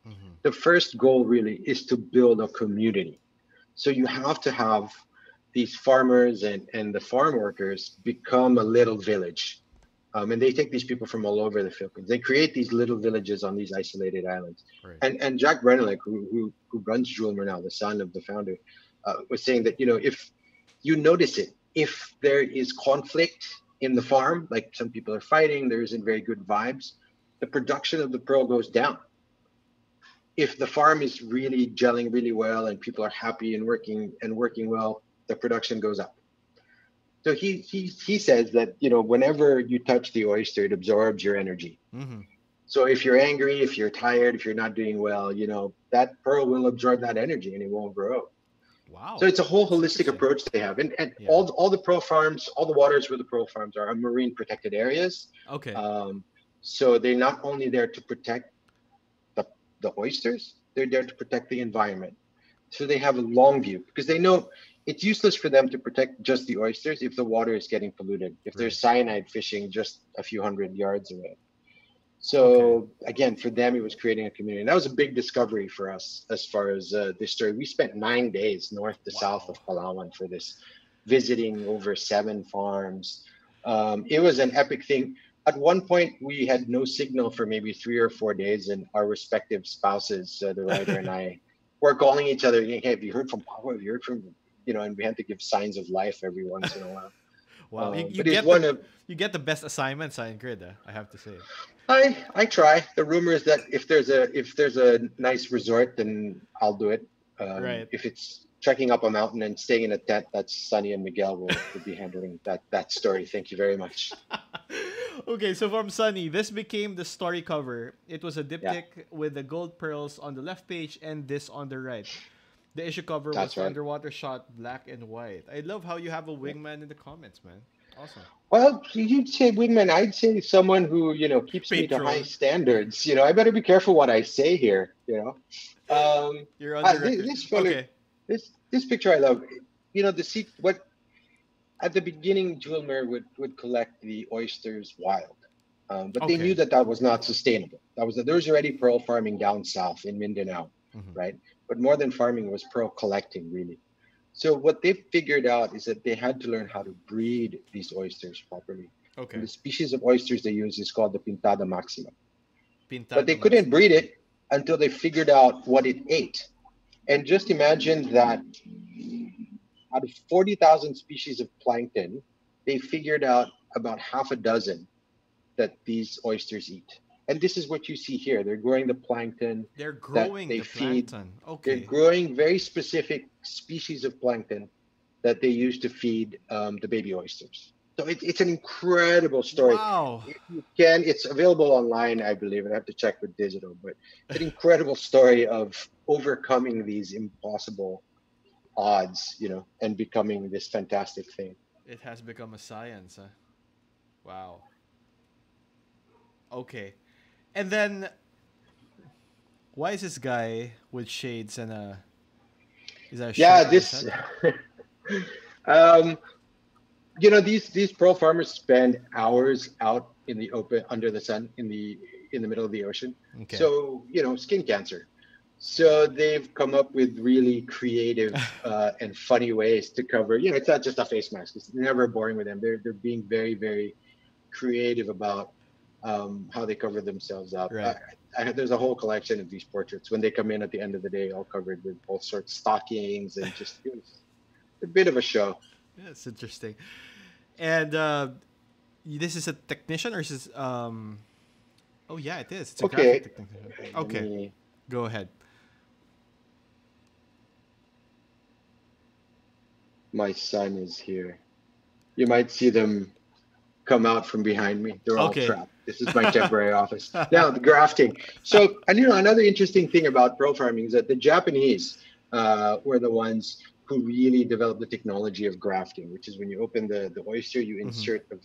[SPEAKER 1] Mhm.
[SPEAKER 2] the first goal really is to build a community so you have to have these farmers and, and the farm workers become a little village um, and they take these people from all over the philippines they create these little villages on these isolated islands
[SPEAKER 1] Right.
[SPEAKER 2] and and Jack Brennick, who who who runs Jewel now, the son of the founder, uh, was saying that you know if you notice it, if there is conflict in the farm, like some people are fighting, there isn't very good vibes, the production of the pearl goes down. If the farm is really gelling really well and people are happy and working and working well, the production goes up. So he he he says that you know whenever you touch the oyster, it absorbs your energy.
[SPEAKER 1] Mhm.
[SPEAKER 2] So if you're angry, if you're tired, if you're not doing well, you know, that pearl will absorb that energy and it won't grow.
[SPEAKER 1] Wow.
[SPEAKER 2] So it's a whole holistic approach they have. And, and
[SPEAKER 1] Yeah.
[SPEAKER 2] all, all the pearl farms, all the waters where the pearl farms are, are marine protected areas.
[SPEAKER 1] Okay.
[SPEAKER 2] Um, so they're not only there to protect the, the oysters, they're there to protect the environment. So they have a long view because they know it's useless for them to protect just the oysters if the water is getting polluted, if there's cyanide fishing just a few hundred yards away. So again, for them, it was creating a community. And that was a big discovery for us as far as uh, this story. We spent nine days north to south of Palawan for this, visiting over seven farms. Um, it was an epic thing. At one point, we had no signal for maybe three or four days, and our respective spouses, uh, the writer and I, were calling each other. Hey, have you heard from Palawan? Have you heard from you know? And we had to give signs of life every once in a while.
[SPEAKER 1] wow. you,
[SPEAKER 2] Um,
[SPEAKER 1] you
[SPEAKER 2] it's
[SPEAKER 1] get
[SPEAKER 2] one
[SPEAKER 1] the,
[SPEAKER 2] of
[SPEAKER 1] you get the best assignments on grid. Uh, I have to say.
[SPEAKER 2] I I try. The rumor is that if there's a if there's a nice resort, then I'll do it. Um,
[SPEAKER 1] Right.
[SPEAKER 2] If it's trekking up a mountain and staying in a tent, that's Sunny and Miguel will, will be handling that that story. Thank you very much.
[SPEAKER 1] okay, so from Sunny, this became the story cover. It was a diptych with the gold pearls on the left page and this on the right. The issue cover was
[SPEAKER 2] right.
[SPEAKER 1] underwater shot black and white. I love how you have a wingman in the comments, man. Awesome.
[SPEAKER 2] Well, you'd say wingman. I'd say someone who you know keeps me to high standards. You know, I better be careful what I say here. You know, um,
[SPEAKER 1] You're on
[SPEAKER 2] Ah,
[SPEAKER 1] the
[SPEAKER 2] thi-
[SPEAKER 1] record.
[SPEAKER 2] this photo-
[SPEAKER 1] okay.
[SPEAKER 2] this this picture I love. You know, the seat. What at the beginning, Jewelmer would would collect the oysters wild, um, but they knew that that was not sustainable. That was there was already pearl farming down south in Mindanao,
[SPEAKER 1] Mhm.
[SPEAKER 2] right? But more than farming was pearl collecting, really. So what they figured out is that they had to learn how to breed these oysters properly.
[SPEAKER 1] Okay.
[SPEAKER 2] And the species of oysters they use is called the Pinctada maxima
[SPEAKER 1] Pinctada
[SPEAKER 2] but they couldn't breed it until they figured out what it ate. And just imagine that out of 40,000 species of plankton, they figured out about half a dozen that these oysters eat. And this is what you see here. They're growing the plankton.
[SPEAKER 1] They're growing
[SPEAKER 2] they
[SPEAKER 1] the
[SPEAKER 2] feed-
[SPEAKER 1] plankton.
[SPEAKER 2] They're growing very specific species of plankton that they use to feed um, the baby oysters. So it, it's an incredible story
[SPEAKER 1] Wow.
[SPEAKER 2] if you can it's available online i believe i have to check with digital but it's an incredible story of overcoming these impossible odds you know and becoming this fantastic thing
[SPEAKER 1] It has become a science. Huh? Wow. Okay. And then, why is this guy with shades and a? Is that a
[SPEAKER 2] yeah
[SPEAKER 1] shirt on his
[SPEAKER 2] this um you know these these pearl farmers spend hours out in the open under the sun in the in the middle of the ocean
[SPEAKER 1] Okay.
[SPEAKER 2] So, you know, skin cancer. So they've come up with really creative uh, and funny ways to cover. You know, it's not just a face mask. It's never boring with them. They're they're being very very creative about um, how they cover themselves up.
[SPEAKER 1] Right.
[SPEAKER 2] I, I, there's a whole collection of these portraits when they come in at the end of the day, all covered with all sorts of stockings and just a bit of a show.
[SPEAKER 1] Yeah, it's interesting. And uh, this is a technician, or is this um? Oh yeah, it is. It's a
[SPEAKER 2] Okay.
[SPEAKER 1] graphic technician. Okay,
[SPEAKER 2] me-
[SPEAKER 1] go ahead.
[SPEAKER 2] My son is here. you might see them come out from behind me. They're all
[SPEAKER 1] Okay.
[SPEAKER 2] trapped. This is my temporary office. Now the grafting. So, and you know, another interesting thing about pearl farming is that the Japanese uh, were the ones who really developed the technology of grafting, which is when you open the, the oyster, you
[SPEAKER 1] Mhm.
[SPEAKER 2] insert a,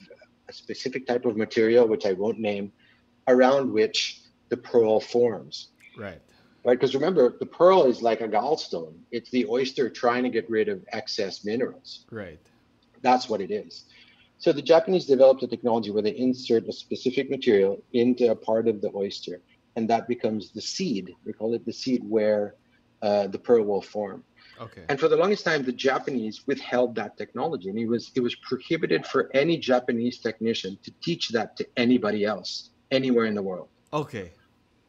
[SPEAKER 2] a specific type of material, which I won't name, around which the pearl forms
[SPEAKER 1] Right.
[SPEAKER 2] Right? Because remember, the pearl is like a gallstone. It's the oyster trying to get rid of excess minerals.
[SPEAKER 1] Right.
[SPEAKER 2] That's what it is. So the Japanese developed a technology where they insert a specific material into a part of the oyster, and that becomes the seed. We call it the seed where uh, the pearl will form.
[SPEAKER 1] Okay.
[SPEAKER 2] And for the longest time, the Japanese withheld that technology, and it was it was prohibited for any Japanese technician to teach that to anybody else anywhere in the world.
[SPEAKER 1] Okay.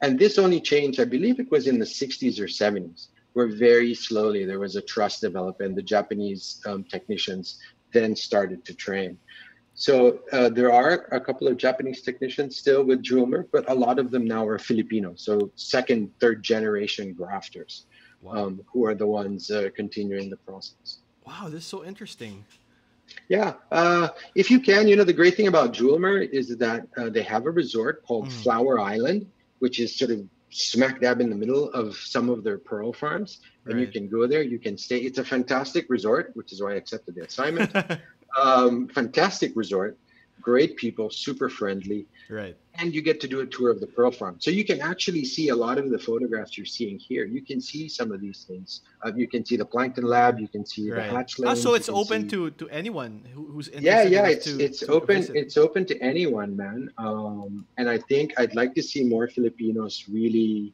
[SPEAKER 2] And this only changed, I believe it was in the 60s or 70s, where very slowly there was a trust developed and the Japanese um, technicians then started to train. So uh, there are a couple of Japanese technicians still with Jewelmer, but a lot of them now are Filipino, so second, third generation grafters,
[SPEAKER 1] Wow.
[SPEAKER 2] um, who are the ones uh, continuing the process.
[SPEAKER 1] wow, this is so interesting.
[SPEAKER 2] Yeah, uh, if you can, you know, the great thing about Jewelmer is that uh, they have a resort called
[SPEAKER 1] Mm.
[SPEAKER 2] Flower Island, which is sort of smack dab in the middle of some of their pearl farms. And you can go there, you can stay. It's a fantastic resort, which is why I accepted the assignment. um, fantastic resort, great people, super friendly,
[SPEAKER 1] right.
[SPEAKER 2] And you get to do a tour of the pearl farm. So you can actually see a lot of the photographs you're seeing here. You can see some of these things. Uh, you can see the plankton lab, you can see the
[SPEAKER 1] Right.
[SPEAKER 2] hatchlings.
[SPEAKER 1] Ah, so it's open
[SPEAKER 2] see-
[SPEAKER 1] to to anyone who's interested.
[SPEAKER 2] yeah yeah it's
[SPEAKER 1] to,
[SPEAKER 2] it's
[SPEAKER 1] to
[SPEAKER 2] open
[SPEAKER 1] visit.
[SPEAKER 2] it's open to anyone man um and i think i'd like to see more filipinos really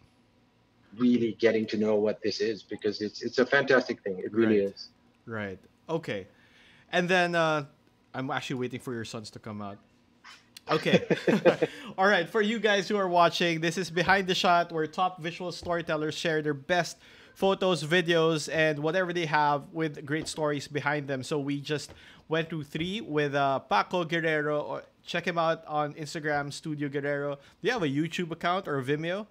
[SPEAKER 2] really getting to know what this is because it's it's a fantastic thing it really
[SPEAKER 1] Right.
[SPEAKER 2] is
[SPEAKER 1] Right. Okay. And then uh, I'm actually waiting for your sons to come out. Okay. All right. For you guys who are watching, this is Behind the Shot, where top visual storytellers share their best photos, videos, and whatever they have with great stories behind them. So we just went through three with uh, Paco Guerrero. Check him out on Instagram, Studio Guerrero. Do you have a YouTube account or a Vimeo?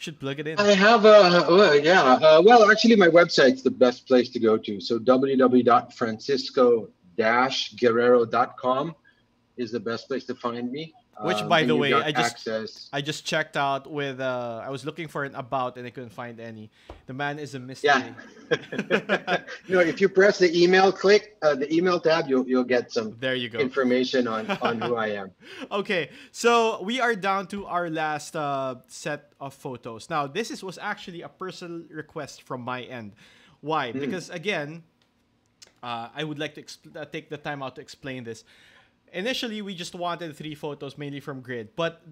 [SPEAKER 1] Should plug it in.
[SPEAKER 2] i have a yeah uh, well actually my website's the best place to go to so www.francisco-guerrero.com is the best place to find me
[SPEAKER 1] Which,
[SPEAKER 2] Um,
[SPEAKER 1] by the way, I just-
[SPEAKER 2] access
[SPEAKER 1] I just checked out with uh I was looking for an about and I couldn't find any. The man is a mystery.
[SPEAKER 2] Yeah. know, if you press the email click, uh, the email tab, you'll you'll get some
[SPEAKER 1] There you go.
[SPEAKER 2] information on on who I am.
[SPEAKER 1] Okay, so we are down to our last uh, set of photos. Now, this is was actually a personal request from my end. Why? Because again, uh, I would like to exp- uh, take the time out to explain this. Initially, we just wanted three photos, mainly from Grid, but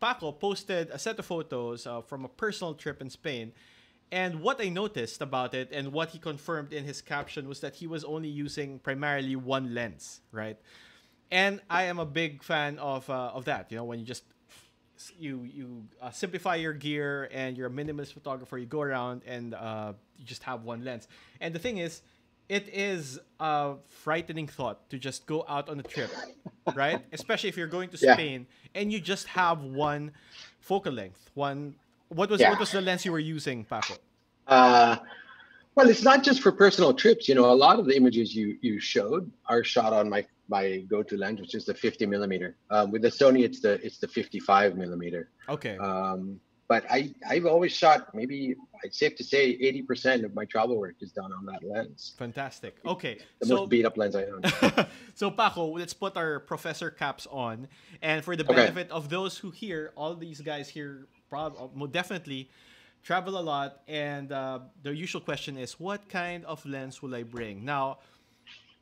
[SPEAKER 1] Paco posted a set of photos uh, from a personal trip in Spain. And what I noticed about it and what he confirmed in his caption was that he was only using primarily one lens, right? and I am a big fan of uh, of that. You know, when you just you you uh, simplify your gear and you're a minimalist photographer, you go around and uh, you just have one lens. And the thing is, it is a frightening thought to just go out on a trip, right? Especially if you're going to
[SPEAKER 2] Yeah.
[SPEAKER 1] Spain and you just have one focal length. One what was
[SPEAKER 2] Yeah.
[SPEAKER 1] what was the lens you were using, Paco?
[SPEAKER 2] Uh, well, it's not just for personal trips. You know, a lot of the images you you showed are shot on my my go-to lens, which is the 50 millimeter. Um, with the Sony, it's the it's the 55 millimeter.
[SPEAKER 1] Okay.
[SPEAKER 2] Um, but I I've always shot maybe it's safe to say 80% of my travel work is done on that lens.
[SPEAKER 1] Fantastic. Okay.
[SPEAKER 2] The
[SPEAKER 1] so
[SPEAKER 2] most beat up lens I own.
[SPEAKER 1] so Paco, let's put our professor caps on, and for the
[SPEAKER 2] Okay.
[SPEAKER 1] benefit of those who hear, all these guys here prob- uh, definitely travel a lot, and uh, the usual question is, what kind of lens will I bring? Now,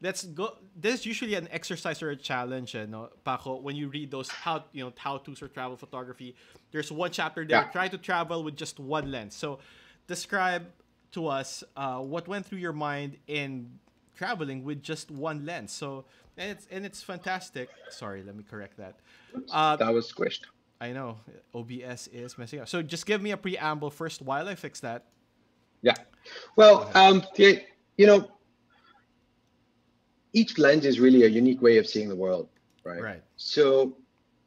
[SPEAKER 1] let's go. There's usually an exercise or a challenge, eh, no, Paco. When you read those how you know how tos for travel photography, there's one chapter there.
[SPEAKER 2] Yeah.
[SPEAKER 1] Try to travel with just one lens. So, describe to us uh, what went through your mind in traveling with just one lens. So, and it's and it's fantastic. Sorry, let me correct that. Uh,
[SPEAKER 2] that was squished.
[SPEAKER 1] I know OBS is messing up. So just give me a preamble first while I fix that.
[SPEAKER 2] Yeah. Well, um, the, you know, each lens is really a unique way of seeing the world, right?
[SPEAKER 1] Right.
[SPEAKER 2] So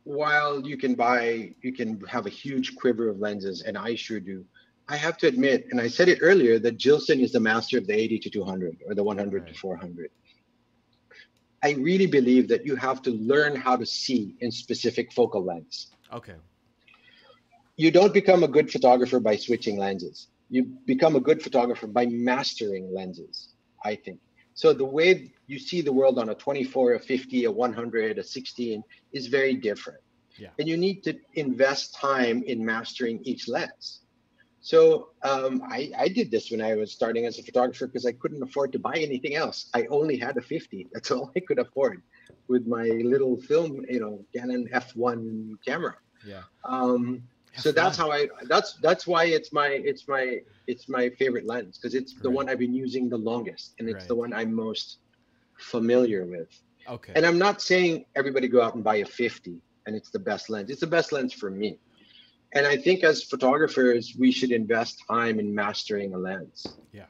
[SPEAKER 2] while you can buy, you can have a huge quiver of lenses, and I sure do. I have to admit, and I said it earlier, that Gilson is the master of the 80 to 200 or the 100
[SPEAKER 1] Right.
[SPEAKER 2] to 400. I really believe that you have to learn how to see in specific focal lengths.
[SPEAKER 1] Okay.
[SPEAKER 2] You don't become a good photographer by switching lenses. You become a good photographer by mastering lenses, I think. So the way you see the world on a 24, a 50, a 100, a 16 is very different.
[SPEAKER 1] Yeah.
[SPEAKER 2] And you need to invest time in mastering each lens. So um, I, I did this when I was starting as a photographer because I couldn't afford to buy anything else. I only had a 50. That's all I could afford with my little film, you know, Canon F1 camera.
[SPEAKER 1] Yeah.
[SPEAKER 2] Um, so that's how I. That's that's why it's my it's my it's my favorite lens because it's the
[SPEAKER 1] Right.
[SPEAKER 2] one I've been using the longest and it's the one I'm most familiar with.
[SPEAKER 1] Okay.
[SPEAKER 2] And I'm not saying everybody go out and buy a 50 and it's the best lens. It's the best lens for me. And I think as photographers, we should invest time in mastering a lens.
[SPEAKER 1] Yeah.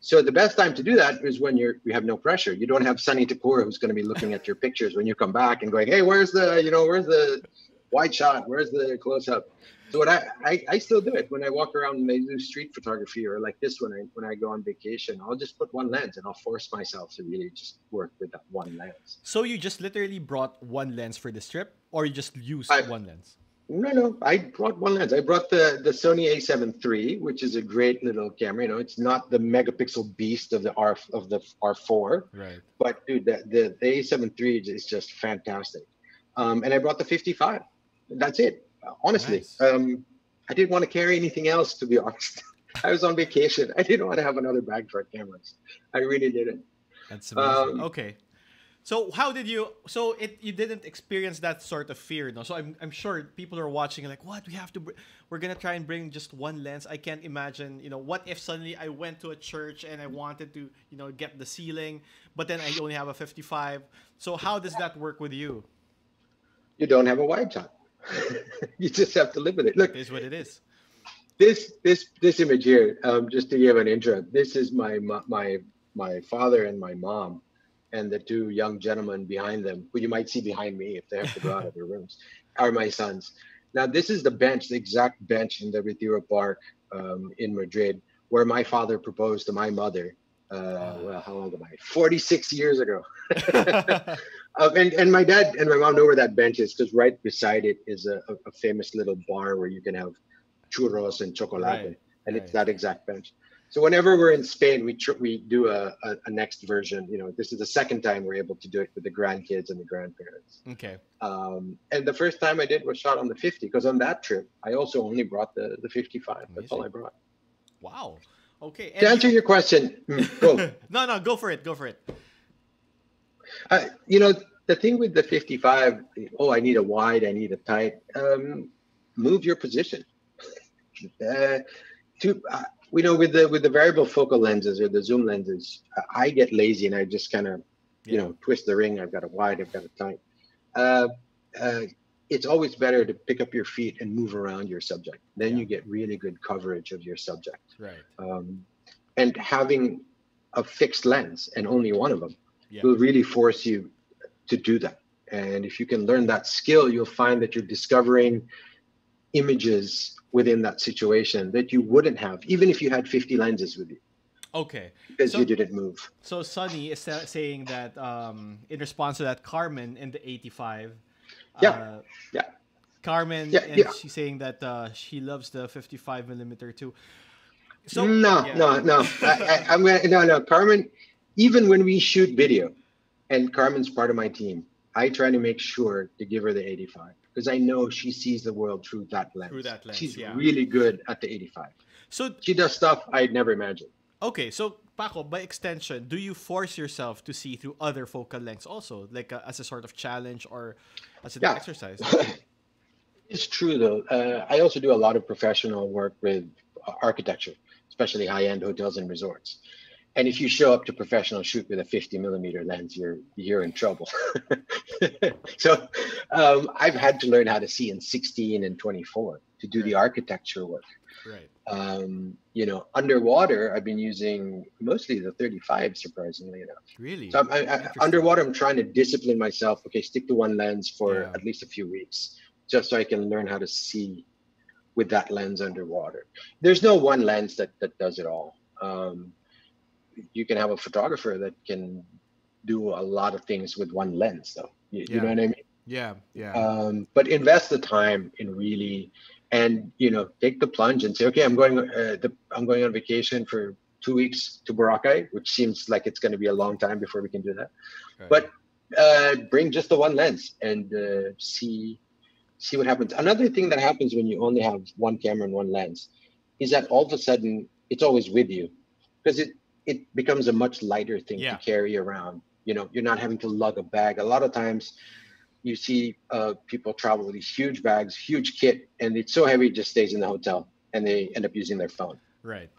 [SPEAKER 2] So the best time to do that is when you're you have no pressure. You don't have Sunny Thakur who's going to be looking at your pictures when you come back and going, "Hey, where's the you know where's the wide shot? Where's the close up?" So what I, I I still do it when I walk around and I do street photography or like this when I when I go on vacation. I'll just put one lens and I'll force myself to really just work with that one lens.
[SPEAKER 1] so you just literally brought one lens for this trip, or you just used
[SPEAKER 2] I-
[SPEAKER 1] one lens?
[SPEAKER 2] No, no, I brought one lens. I brought the the Sony A7 III, which is a great little camera. You know, it's not the megapixel beast of the R of the R4,
[SPEAKER 1] Right.
[SPEAKER 2] but dude, the the, the A7 III is just fantastic. Um, and I brought the 55. That's it. Honestly,
[SPEAKER 1] Nice.
[SPEAKER 2] um, I didn't want to carry anything else. To be honest, I was on vacation. I didn't want to have another bag for cameras. I really didn't.
[SPEAKER 1] That's amazing.
[SPEAKER 2] Um,
[SPEAKER 1] okay. So how did you? So it you didn't experience that sort of fear, no? So I'm I'm sure people are watching like, what we have to, br- we're gonna try and bring just one lens. I can't imagine, you know, what if suddenly I went to a church and I wanted to, you know, get the ceiling, but then I only have a 55. So how does that work with you?
[SPEAKER 2] You don't have a wide shot. you just have to live with it. Look,
[SPEAKER 1] It is what it is.
[SPEAKER 2] this this this image here um, just to give an intro this is my my my father and my mom and the two young gentlemen behind them who you might see behind me if they have to go out of their rooms are my sons now this is the bench the exact bench in the retiro park um, in madrid where my father proposed to my mother uh, well how old am i 46 years ago uh, and, and my dad and my mom know where that bench is because right beside it is a, a, famous little bar where you can have churros and chocolate,
[SPEAKER 1] Right,
[SPEAKER 2] and it's that exact bench. So whenever we're in Spain, we tr- we do a, a, a next version. You know, this is the second time we're able to do it with the grandkids and the grandparents.
[SPEAKER 1] okay.
[SPEAKER 2] Um, and the first time I did was shot on the 50 because on that trip I also only brought the the 55. That's all I brought.
[SPEAKER 1] Wow. Okay.
[SPEAKER 2] To answer your question, mm, go.
[SPEAKER 1] no, no, go for it. Go for it.
[SPEAKER 2] Uh, you know, the thing with the 55, oh, I need a wide, I need a tight. Um, move your position. Uh, to uh, you know, with the with the variable focal lenses or the zoom lenses, I- I get lazy and I just kind of, you
[SPEAKER 1] Yeah.
[SPEAKER 2] know, twist the ring. I've got a wide, I've got a tight. Uh, uh, it's always better to pick up your feet and move around your subject. Then
[SPEAKER 1] Yeah.
[SPEAKER 2] you get really good coverage of your subject.
[SPEAKER 1] Right.
[SPEAKER 2] Um, and having a fixed lens and only one of them
[SPEAKER 1] Yeah.
[SPEAKER 2] will really force you to do that. And if you can learn that skill, you'll find that you're discovering images within that situation that you wouldn't have, even if you had 50 lenses with you,
[SPEAKER 1] Okay.
[SPEAKER 2] because
[SPEAKER 1] So-
[SPEAKER 2] you didn't move.
[SPEAKER 1] So Sunny is saying that um, in response to that, Carmen in the 85.
[SPEAKER 2] Yeah,
[SPEAKER 1] Uh,
[SPEAKER 2] yeah.
[SPEAKER 1] Carmen,
[SPEAKER 2] Yeah,
[SPEAKER 1] and
[SPEAKER 2] yeah.
[SPEAKER 1] she's saying that uh, she loves the 55 millimeter too. So
[SPEAKER 2] no,
[SPEAKER 1] yeah.
[SPEAKER 2] no, no. I, I, I'm gonna no, no. Carmen, even when we shoot video, and Carmen's part of my team, I try to make sure to give her the 85 because I know she sees the world through that lens.
[SPEAKER 1] Through that lens,
[SPEAKER 2] She's
[SPEAKER 1] yeah.
[SPEAKER 2] really good at the 85.
[SPEAKER 1] So
[SPEAKER 2] She does stuff I'd never imagined.
[SPEAKER 1] okay, so Paco, by extension, do you force yourself to see through other focal lengths also, like uh, as a sort of challenge or as an
[SPEAKER 2] Yeah.
[SPEAKER 1] exercise?
[SPEAKER 2] It's true though. Uh, I also do a lot of professional work with uh, architecture, especially high-end hotels and resorts. And if you show up to professional shoot with a 50 millimeter lens, you're you're in trouble. so um, I've had to learn how to see in 16 and 24 to do the architecture work.
[SPEAKER 1] Right.
[SPEAKER 2] Um, you know, underwater, I've been using mostly the 35, surprisingly enough.
[SPEAKER 1] Really?
[SPEAKER 2] So I'm, I, I, underwater, I'm trying to discipline myself. Okay, stick to one lens for
[SPEAKER 1] Yeah.
[SPEAKER 2] at least a few weeks, just so I can learn how to see with that lens underwater. There's no one lens that that does it all. Um, you can have a photographer that can do a lot of things with one lens, though. You, you know what I mean?
[SPEAKER 1] Yeah, yeah.
[SPEAKER 2] um, but invest the time in really and you know take the plunge and say okay i'm going uh, the, i'm going on vacation for two weeks to boracay which seems like it's going to be a long time before we can do that
[SPEAKER 1] Right.
[SPEAKER 2] but uh, bring just the one lens and uh, see see what happens another thing that happens when you only have one camera and one lens is that all of a sudden it's always with you because it it becomes a much lighter thing
[SPEAKER 1] Yeah.
[SPEAKER 2] to carry around you know you're not having to lug a bag a lot of times you see uh, people travel with these huge bags, huge kit, and it's so heavy it just stays in the hotel, and they end up using their phone.
[SPEAKER 1] Right.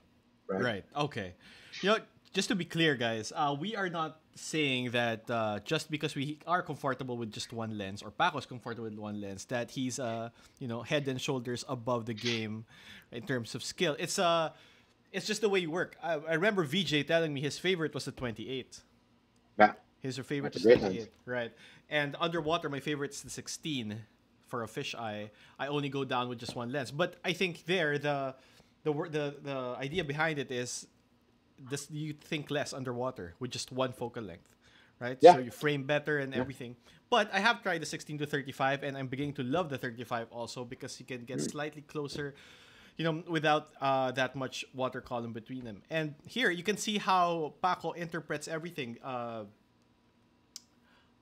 [SPEAKER 2] Right.
[SPEAKER 1] Right. Okay. You know, just to be clear, guys, uh, we are not saying that uh, just because we are comfortable with just one lens, or Paco's comfortable with one lens, that he's uh, you know, head and shoulders above the game in terms of skill. It's uh, it's just the way you work. I, I remember VJ telling me his favorite was the 28.
[SPEAKER 2] Yeah.
[SPEAKER 1] His favorite
[SPEAKER 2] That's great
[SPEAKER 1] 28, right? And underwater, my favorite is the 16 for a fisheye. I only go down with just one lens, but I think there the the the the idea behind it is this you think less underwater with just one focal length, right?
[SPEAKER 2] Yeah.
[SPEAKER 1] So you frame better and everything. But I have tried the 16 to 35, and I'm beginning to love the 35 also because you can get slightly closer you know, without uh, that much water column between them. And here you can see how Paco interprets everything. Uh,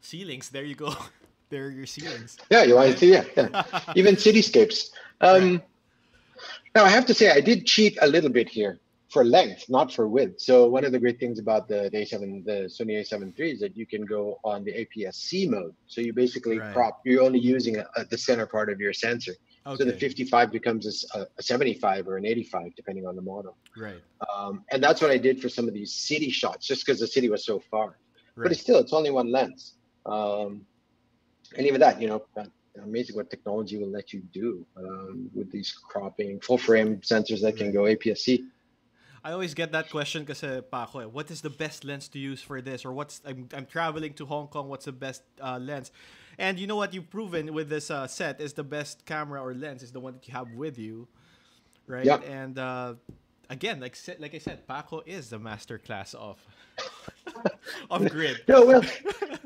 [SPEAKER 1] ceilings, there you go. there are your ceilings.
[SPEAKER 2] Yeah, you want to see? Yeah, yeah. even cityscapes. Um, Now I have to say I did cheat a little bit here for length, not for width. So one of the great things about the, the A7, the Sony A7 III is that you can go on the APS-C mode. So you basically
[SPEAKER 1] Right.
[SPEAKER 2] crop. You're only using a, a, the center part of your sensor.
[SPEAKER 1] Okay.
[SPEAKER 2] So the 55 becomes a 75 or an 85, depending on the model.
[SPEAKER 1] Right.
[SPEAKER 2] Um, and that's what I did for some of these city shots, just because the city was so far. But
[SPEAKER 1] Right.
[SPEAKER 2] it's still, it's only one lens. Um, and even that, you know, uh, amazing what technology will let you do um, with these cropping full frame sensors that can go APS-C.
[SPEAKER 1] I always get that question because Paco, eh, what is the best lens to use for this? Or what's I'm, I'm traveling to Hong Kong. What's the best uh, lens? And you know what you've proven with this uh, set is the best camera or lens is the one that you have with you, right?
[SPEAKER 2] Yeah.
[SPEAKER 1] And uh, again, like like I said, Paco is the master class of of grid.
[SPEAKER 2] No, well,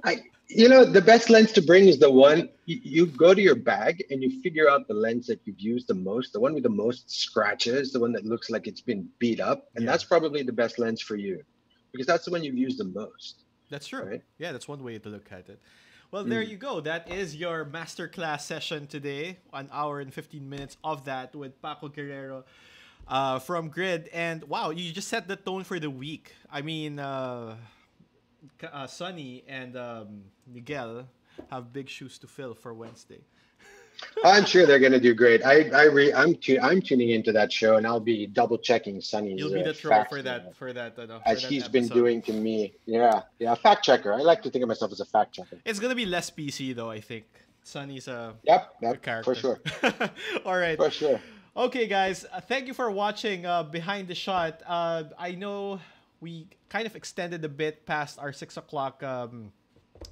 [SPEAKER 2] I, you know, the best lens to bring is the one you, you go to your bag and you figure out the lens that you've used the most, the one with the most scratches, the one that looks like it's been beat up, and
[SPEAKER 1] Yeah.
[SPEAKER 2] that's probably the best lens for you, because that's the one you've used the most.
[SPEAKER 1] That's true.
[SPEAKER 2] Right.
[SPEAKER 1] Yeah, that's one way to look at it. Well, there
[SPEAKER 2] Mm.
[SPEAKER 1] you go. That is your masterclass session today. An hour and 15 minutes of that with Paco Guerrero uh, from Grid. And wow, you just set the tone for the week. I mean, uh, uh, Sonny and um, Miguel have big shoes to fill for Wednesday.
[SPEAKER 2] I'm sure they're going to do great. I, I re, I'm, tu- I'm tuning into that show, and I'll be double checking Sunny's.
[SPEAKER 1] You'll be
[SPEAKER 2] uh,
[SPEAKER 1] the troll for that. For that. Uh, for
[SPEAKER 2] as
[SPEAKER 1] that
[SPEAKER 2] he's been doing to me. Yeah, yeah, fact checker. I like to think of myself as a fact checker.
[SPEAKER 1] It's gonna be less PC though. I think Sonny's a,
[SPEAKER 2] Yep, yep
[SPEAKER 1] character
[SPEAKER 2] for sure,
[SPEAKER 1] All right.
[SPEAKER 2] for sure.
[SPEAKER 1] Okay, guys, uh, thank you for watching uh, Behind the Shot. Uh, I know we kind of extended a bit past our six o'clock um,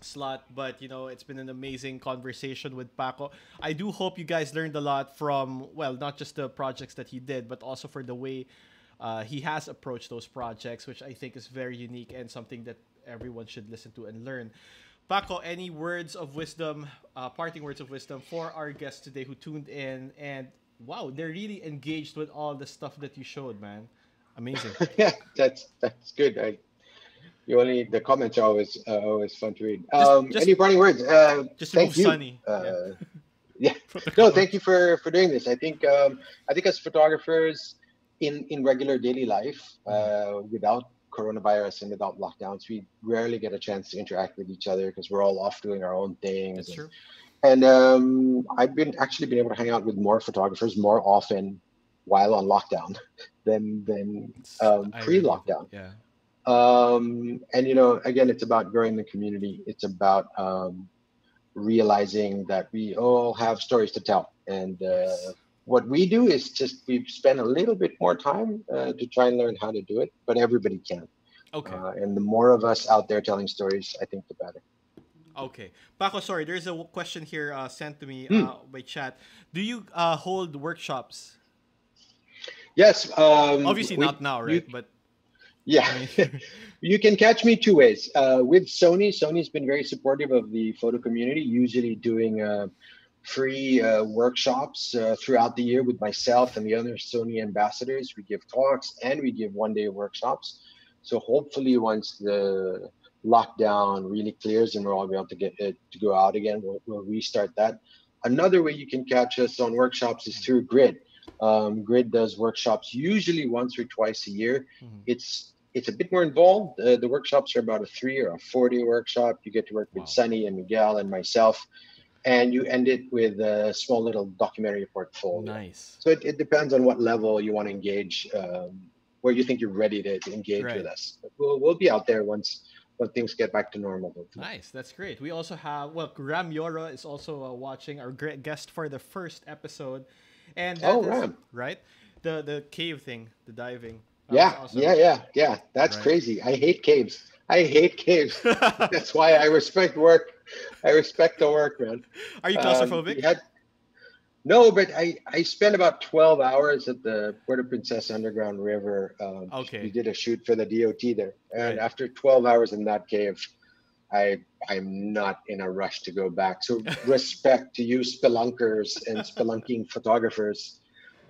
[SPEAKER 1] slot, but you know it's been an amazing conversation with Paco. I do hope you guys learned a lot from well, not just the projects that he did, but also for the way uh, he has approached those projects, which I think is very unique and something that everyone should listen to and learn. Paco, any words of wisdom, uh, parting words of wisdom for our guests today who tuned in and wow, they're really engaged with all the stuff that you showed, man. Amazing.
[SPEAKER 2] yeah, that's that's good. I, you only the comments are always uh, always fun to read. Um,
[SPEAKER 1] just-
[SPEAKER 2] any parting words? Uh,
[SPEAKER 1] Just
[SPEAKER 2] thank you.
[SPEAKER 1] Sunny.
[SPEAKER 2] Uh,
[SPEAKER 1] Yeah.
[SPEAKER 2] yeah. No, thank you for for doing this. I think um, I think as photographers in in regular daily life, uh, without coronavirus and without lockdowns, we rarely get a chance to interact with each other because we're all off doing our own things.
[SPEAKER 1] That's
[SPEAKER 2] and-
[SPEAKER 1] true.
[SPEAKER 2] And um, I've been actually been able to hang out with more photographers more often while on lockdown than than um, pre-lockdown.
[SPEAKER 1] Yeah.
[SPEAKER 2] Um, and you know, again, it's about growing the community. It's about um, realizing that we all have stories to tell, and uh, what we do is just we spend a little bit more time uh, to try and learn how to do it. But everybody can,
[SPEAKER 1] Okay.
[SPEAKER 2] uh, and the more of us out there telling stories, I think the better.
[SPEAKER 1] Okay. Paco, sorry, there's a question here uh, sent to me uh, by chat. Do you uh, hold workshops?
[SPEAKER 2] Yes. Um,
[SPEAKER 1] Obviously
[SPEAKER 2] we-
[SPEAKER 1] not now,
[SPEAKER 2] you-
[SPEAKER 1] right? but
[SPEAKER 2] Yeah, you can catch me two ways. Uh, with Sony, Sony's been very supportive of the photo community, usually doing uh, free uh, workshops uh, throughout the year with myself and the other Sony ambassadors. We give talks and we give one day workshops. So hopefully, once the lockdown really clears and we're all able to get it to go out again, we'll, we'll restart that. Another way you can catch us on workshops is through Grid. Um, Grid does workshops usually once or twice a year.
[SPEAKER 1] Mhm.
[SPEAKER 2] It's it's a bit more involved. Uh, the workshops are about a three or a four day workshop. You get to work with Sunny and Miguel and myself, and you end it with a small little documentary portfolio.
[SPEAKER 1] Nice.
[SPEAKER 2] So it, it depends on what level you want to engage, um, where you think you're ready to, to engage
[SPEAKER 1] Right.
[SPEAKER 2] with us. But we'll, we'll be out there once when things get back to normal. hopefully.
[SPEAKER 1] Nice, that's great. We also have well, Ram Yora is also uh, watching our great guest for the first episode, and that
[SPEAKER 2] Oh,
[SPEAKER 1] is- right, the the cave thing, the diving.
[SPEAKER 2] Yeah,
[SPEAKER 1] awesome.
[SPEAKER 2] yeah, yeah, yeah. That's
[SPEAKER 1] Right.
[SPEAKER 2] crazy. I hate caves. I hate caves. That's why I respect work. I respect the work, man.
[SPEAKER 1] Are you
[SPEAKER 2] Um,
[SPEAKER 1] claustrophobic?
[SPEAKER 2] we had- no, but I I spent about twelve hours at the Puerto Princesa Underground River. Um,
[SPEAKER 1] Okay.
[SPEAKER 2] We did a shoot for the DOT there, and
[SPEAKER 1] Right.
[SPEAKER 2] after twelve hours in that cave, I I'm not in a rush to go back. So respect to you spelunkers and spelunking photographers.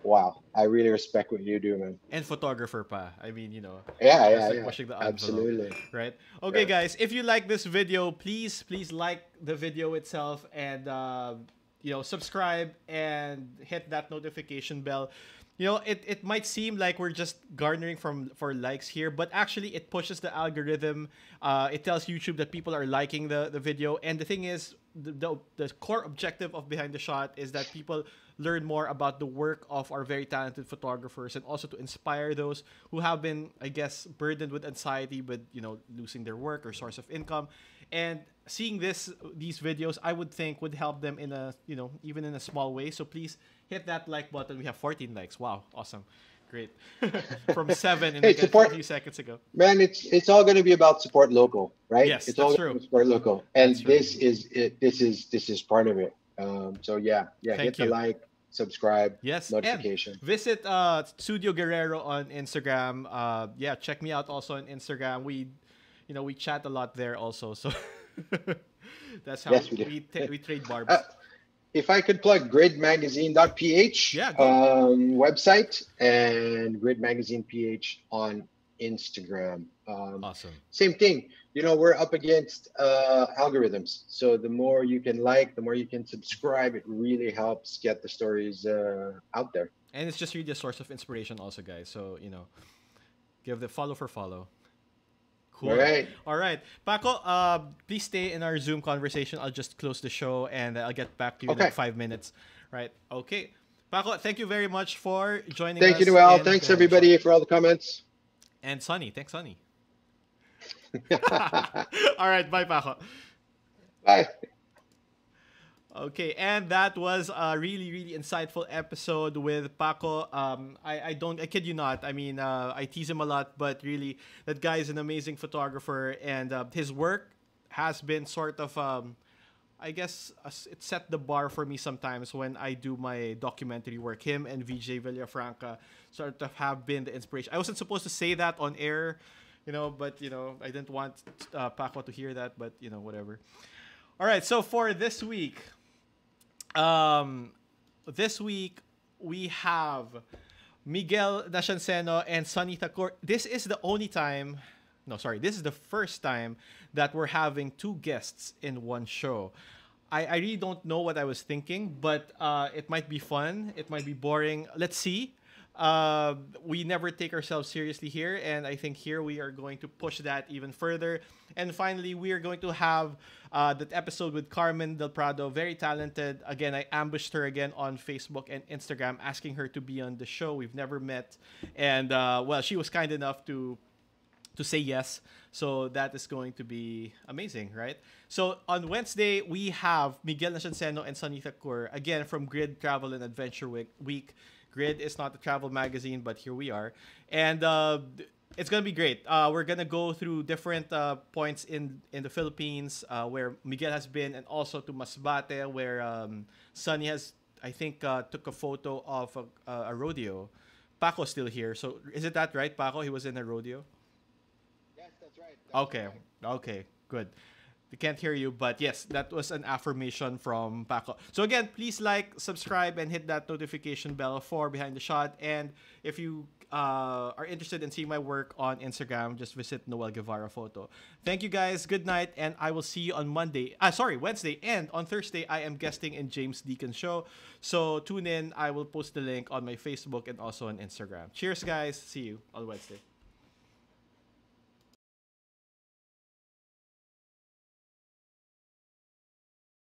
[SPEAKER 2] Wow, I really respect what you do, man.
[SPEAKER 1] and photographer pa. I mean, you know,
[SPEAKER 2] Yeah, yeah,
[SPEAKER 1] like
[SPEAKER 2] yeah.
[SPEAKER 1] pushing the envelope.
[SPEAKER 2] Absolutely.
[SPEAKER 1] right? Okay,
[SPEAKER 2] Yeah.
[SPEAKER 1] guys, if you like this video, please, please like the video itself and uh, you know subscribe and hit that notification bell. You know, it, it might seem like we're just garnering from for likes here, but actually it pushes the algorithm. Uh, it tells YouTube that people are liking the, the video, and the thing is, the, the the core objective of behind the shot is that people learn more about the work of our very talented photographers and also to inspire those who have been i guess burdened with anxiety with you know losing their work or source of income. And seeing this these videos i would think would help them in a you know even in a small way. So please hit that like button we have 14 likes wow awesome great from seven in
[SPEAKER 2] Hey,
[SPEAKER 1] like a few seconds ago
[SPEAKER 2] Man, it's it's all going to be about support local, right?
[SPEAKER 1] Yes,
[SPEAKER 2] it's all
[SPEAKER 1] true.
[SPEAKER 2] support local, and
[SPEAKER 1] That's true.
[SPEAKER 2] this is it. This is this is part of it. Um, so yeah, yeah,
[SPEAKER 1] Thank
[SPEAKER 2] hit
[SPEAKER 1] you.
[SPEAKER 2] the like, subscribe,
[SPEAKER 1] yes and
[SPEAKER 2] notification.
[SPEAKER 1] visit uh studio guerrero on instagram uh yeah check me out also on instagram we you know we chat a lot there also so that's how
[SPEAKER 2] Yes, we
[SPEAKER 1] we, we trade barbs
[SPEAKER 2] Uh, if I could plug gridmagazine.ph
[SPEAKER 1] Yeah,
[SPEAKER 2] um, website and Grid Magazine PH on Instagram. Um,
[SPEAKER 1] awesome
[SPEAKER 2] same thing. You know, we're up against uh, algorithms. So the more you can like, the more you can subscribe, it really helps get the stories uh, out there.
[SPEAKER 1] and it's just really a source of inspiration also guys so you know give the follow for follow cool
[SPEAKER 2] All right.
[SPEAKER 1] all right paco uh please stay in our zoom conversation i'll just close the show and i'll get back to you in like five minutes right okay paco thank you very much for joining
[SPEAKER 2] Thank
[SPEAKER 1] us Thank
[SPEAKER 2] you, Noel. Thanks, everybody, for all the comments.
[SPEAKER 1] And Sunny. Thanks, Sunny. All right. Bye, Paco.
[SPEAKER 2] Bye.
[SPEAKER 1] Okay, and that was a really, really insightful episode with Paco. Um, I, I don't, I kid you not. I mean, uh, I tease him a lot, but really, that guy is an amazing photographer, and uh, his work has been sort of, um, I guess, uh, it set the bar for me sometimes when I do my documentary work. Him and VJ Villafranca sort of have been the inspiration. I wasn't supposed to say that on air, you know, but you know, I didn't want uh, Paco to hear that, but you know, whatever. All right, so for this week, um, this week we have Miguel Nacianceno and Sunny Thakur. This is the only time, no, sorry, this is the first time that we're having two guests in one show. I, I really don't know what I was thinking, but uh, it might be fun. It might be boring. Let's see. Uh, we never take ourselves seriously here, and I think here we are going to push that even further. And finally, we are going to have uh, that episode with Carmen Del Prado, very talented. Again, I ambushed her again on Facebook and Instagram, asking her to be on the show. We've never met, and uh, well, she was kind enough to to say yes. So that is going to be amazing, right? So on Wednesday, we have Miguel Nacianceno and Sunny Thakur, again from Grid Travel and Adventure Week. Grid is not a travel magazine, but here we are. And uh, it's going to be great. Uh, we're going to go through different uh, points in, in the Philippines uh, where Miguel has been, and also to Masbate, where um, Sunny has, I think, uh, took a photo of a, a rodeo. Paco's still here. So is it that right, Paco? He was in a rodeo? Yes, that's right. That's okay. Okay. Good. They can't hear you, but yes, that was an affirmation from Paco. So again, please like, subscribe, and hit that notification bell for Behind the Shot. And if you uh, are interested in seeing my work on Instagram, just visit Noel Guevara Photo. Thank you guys. Good night, and I will see you on Monday. Ah, sorry, Wednesday, and on Thursday I am guesting in James Deacon show. So tune in. I will post the link on my Facebook and also on Instagram. Cheers, guys. See you on Wednesday.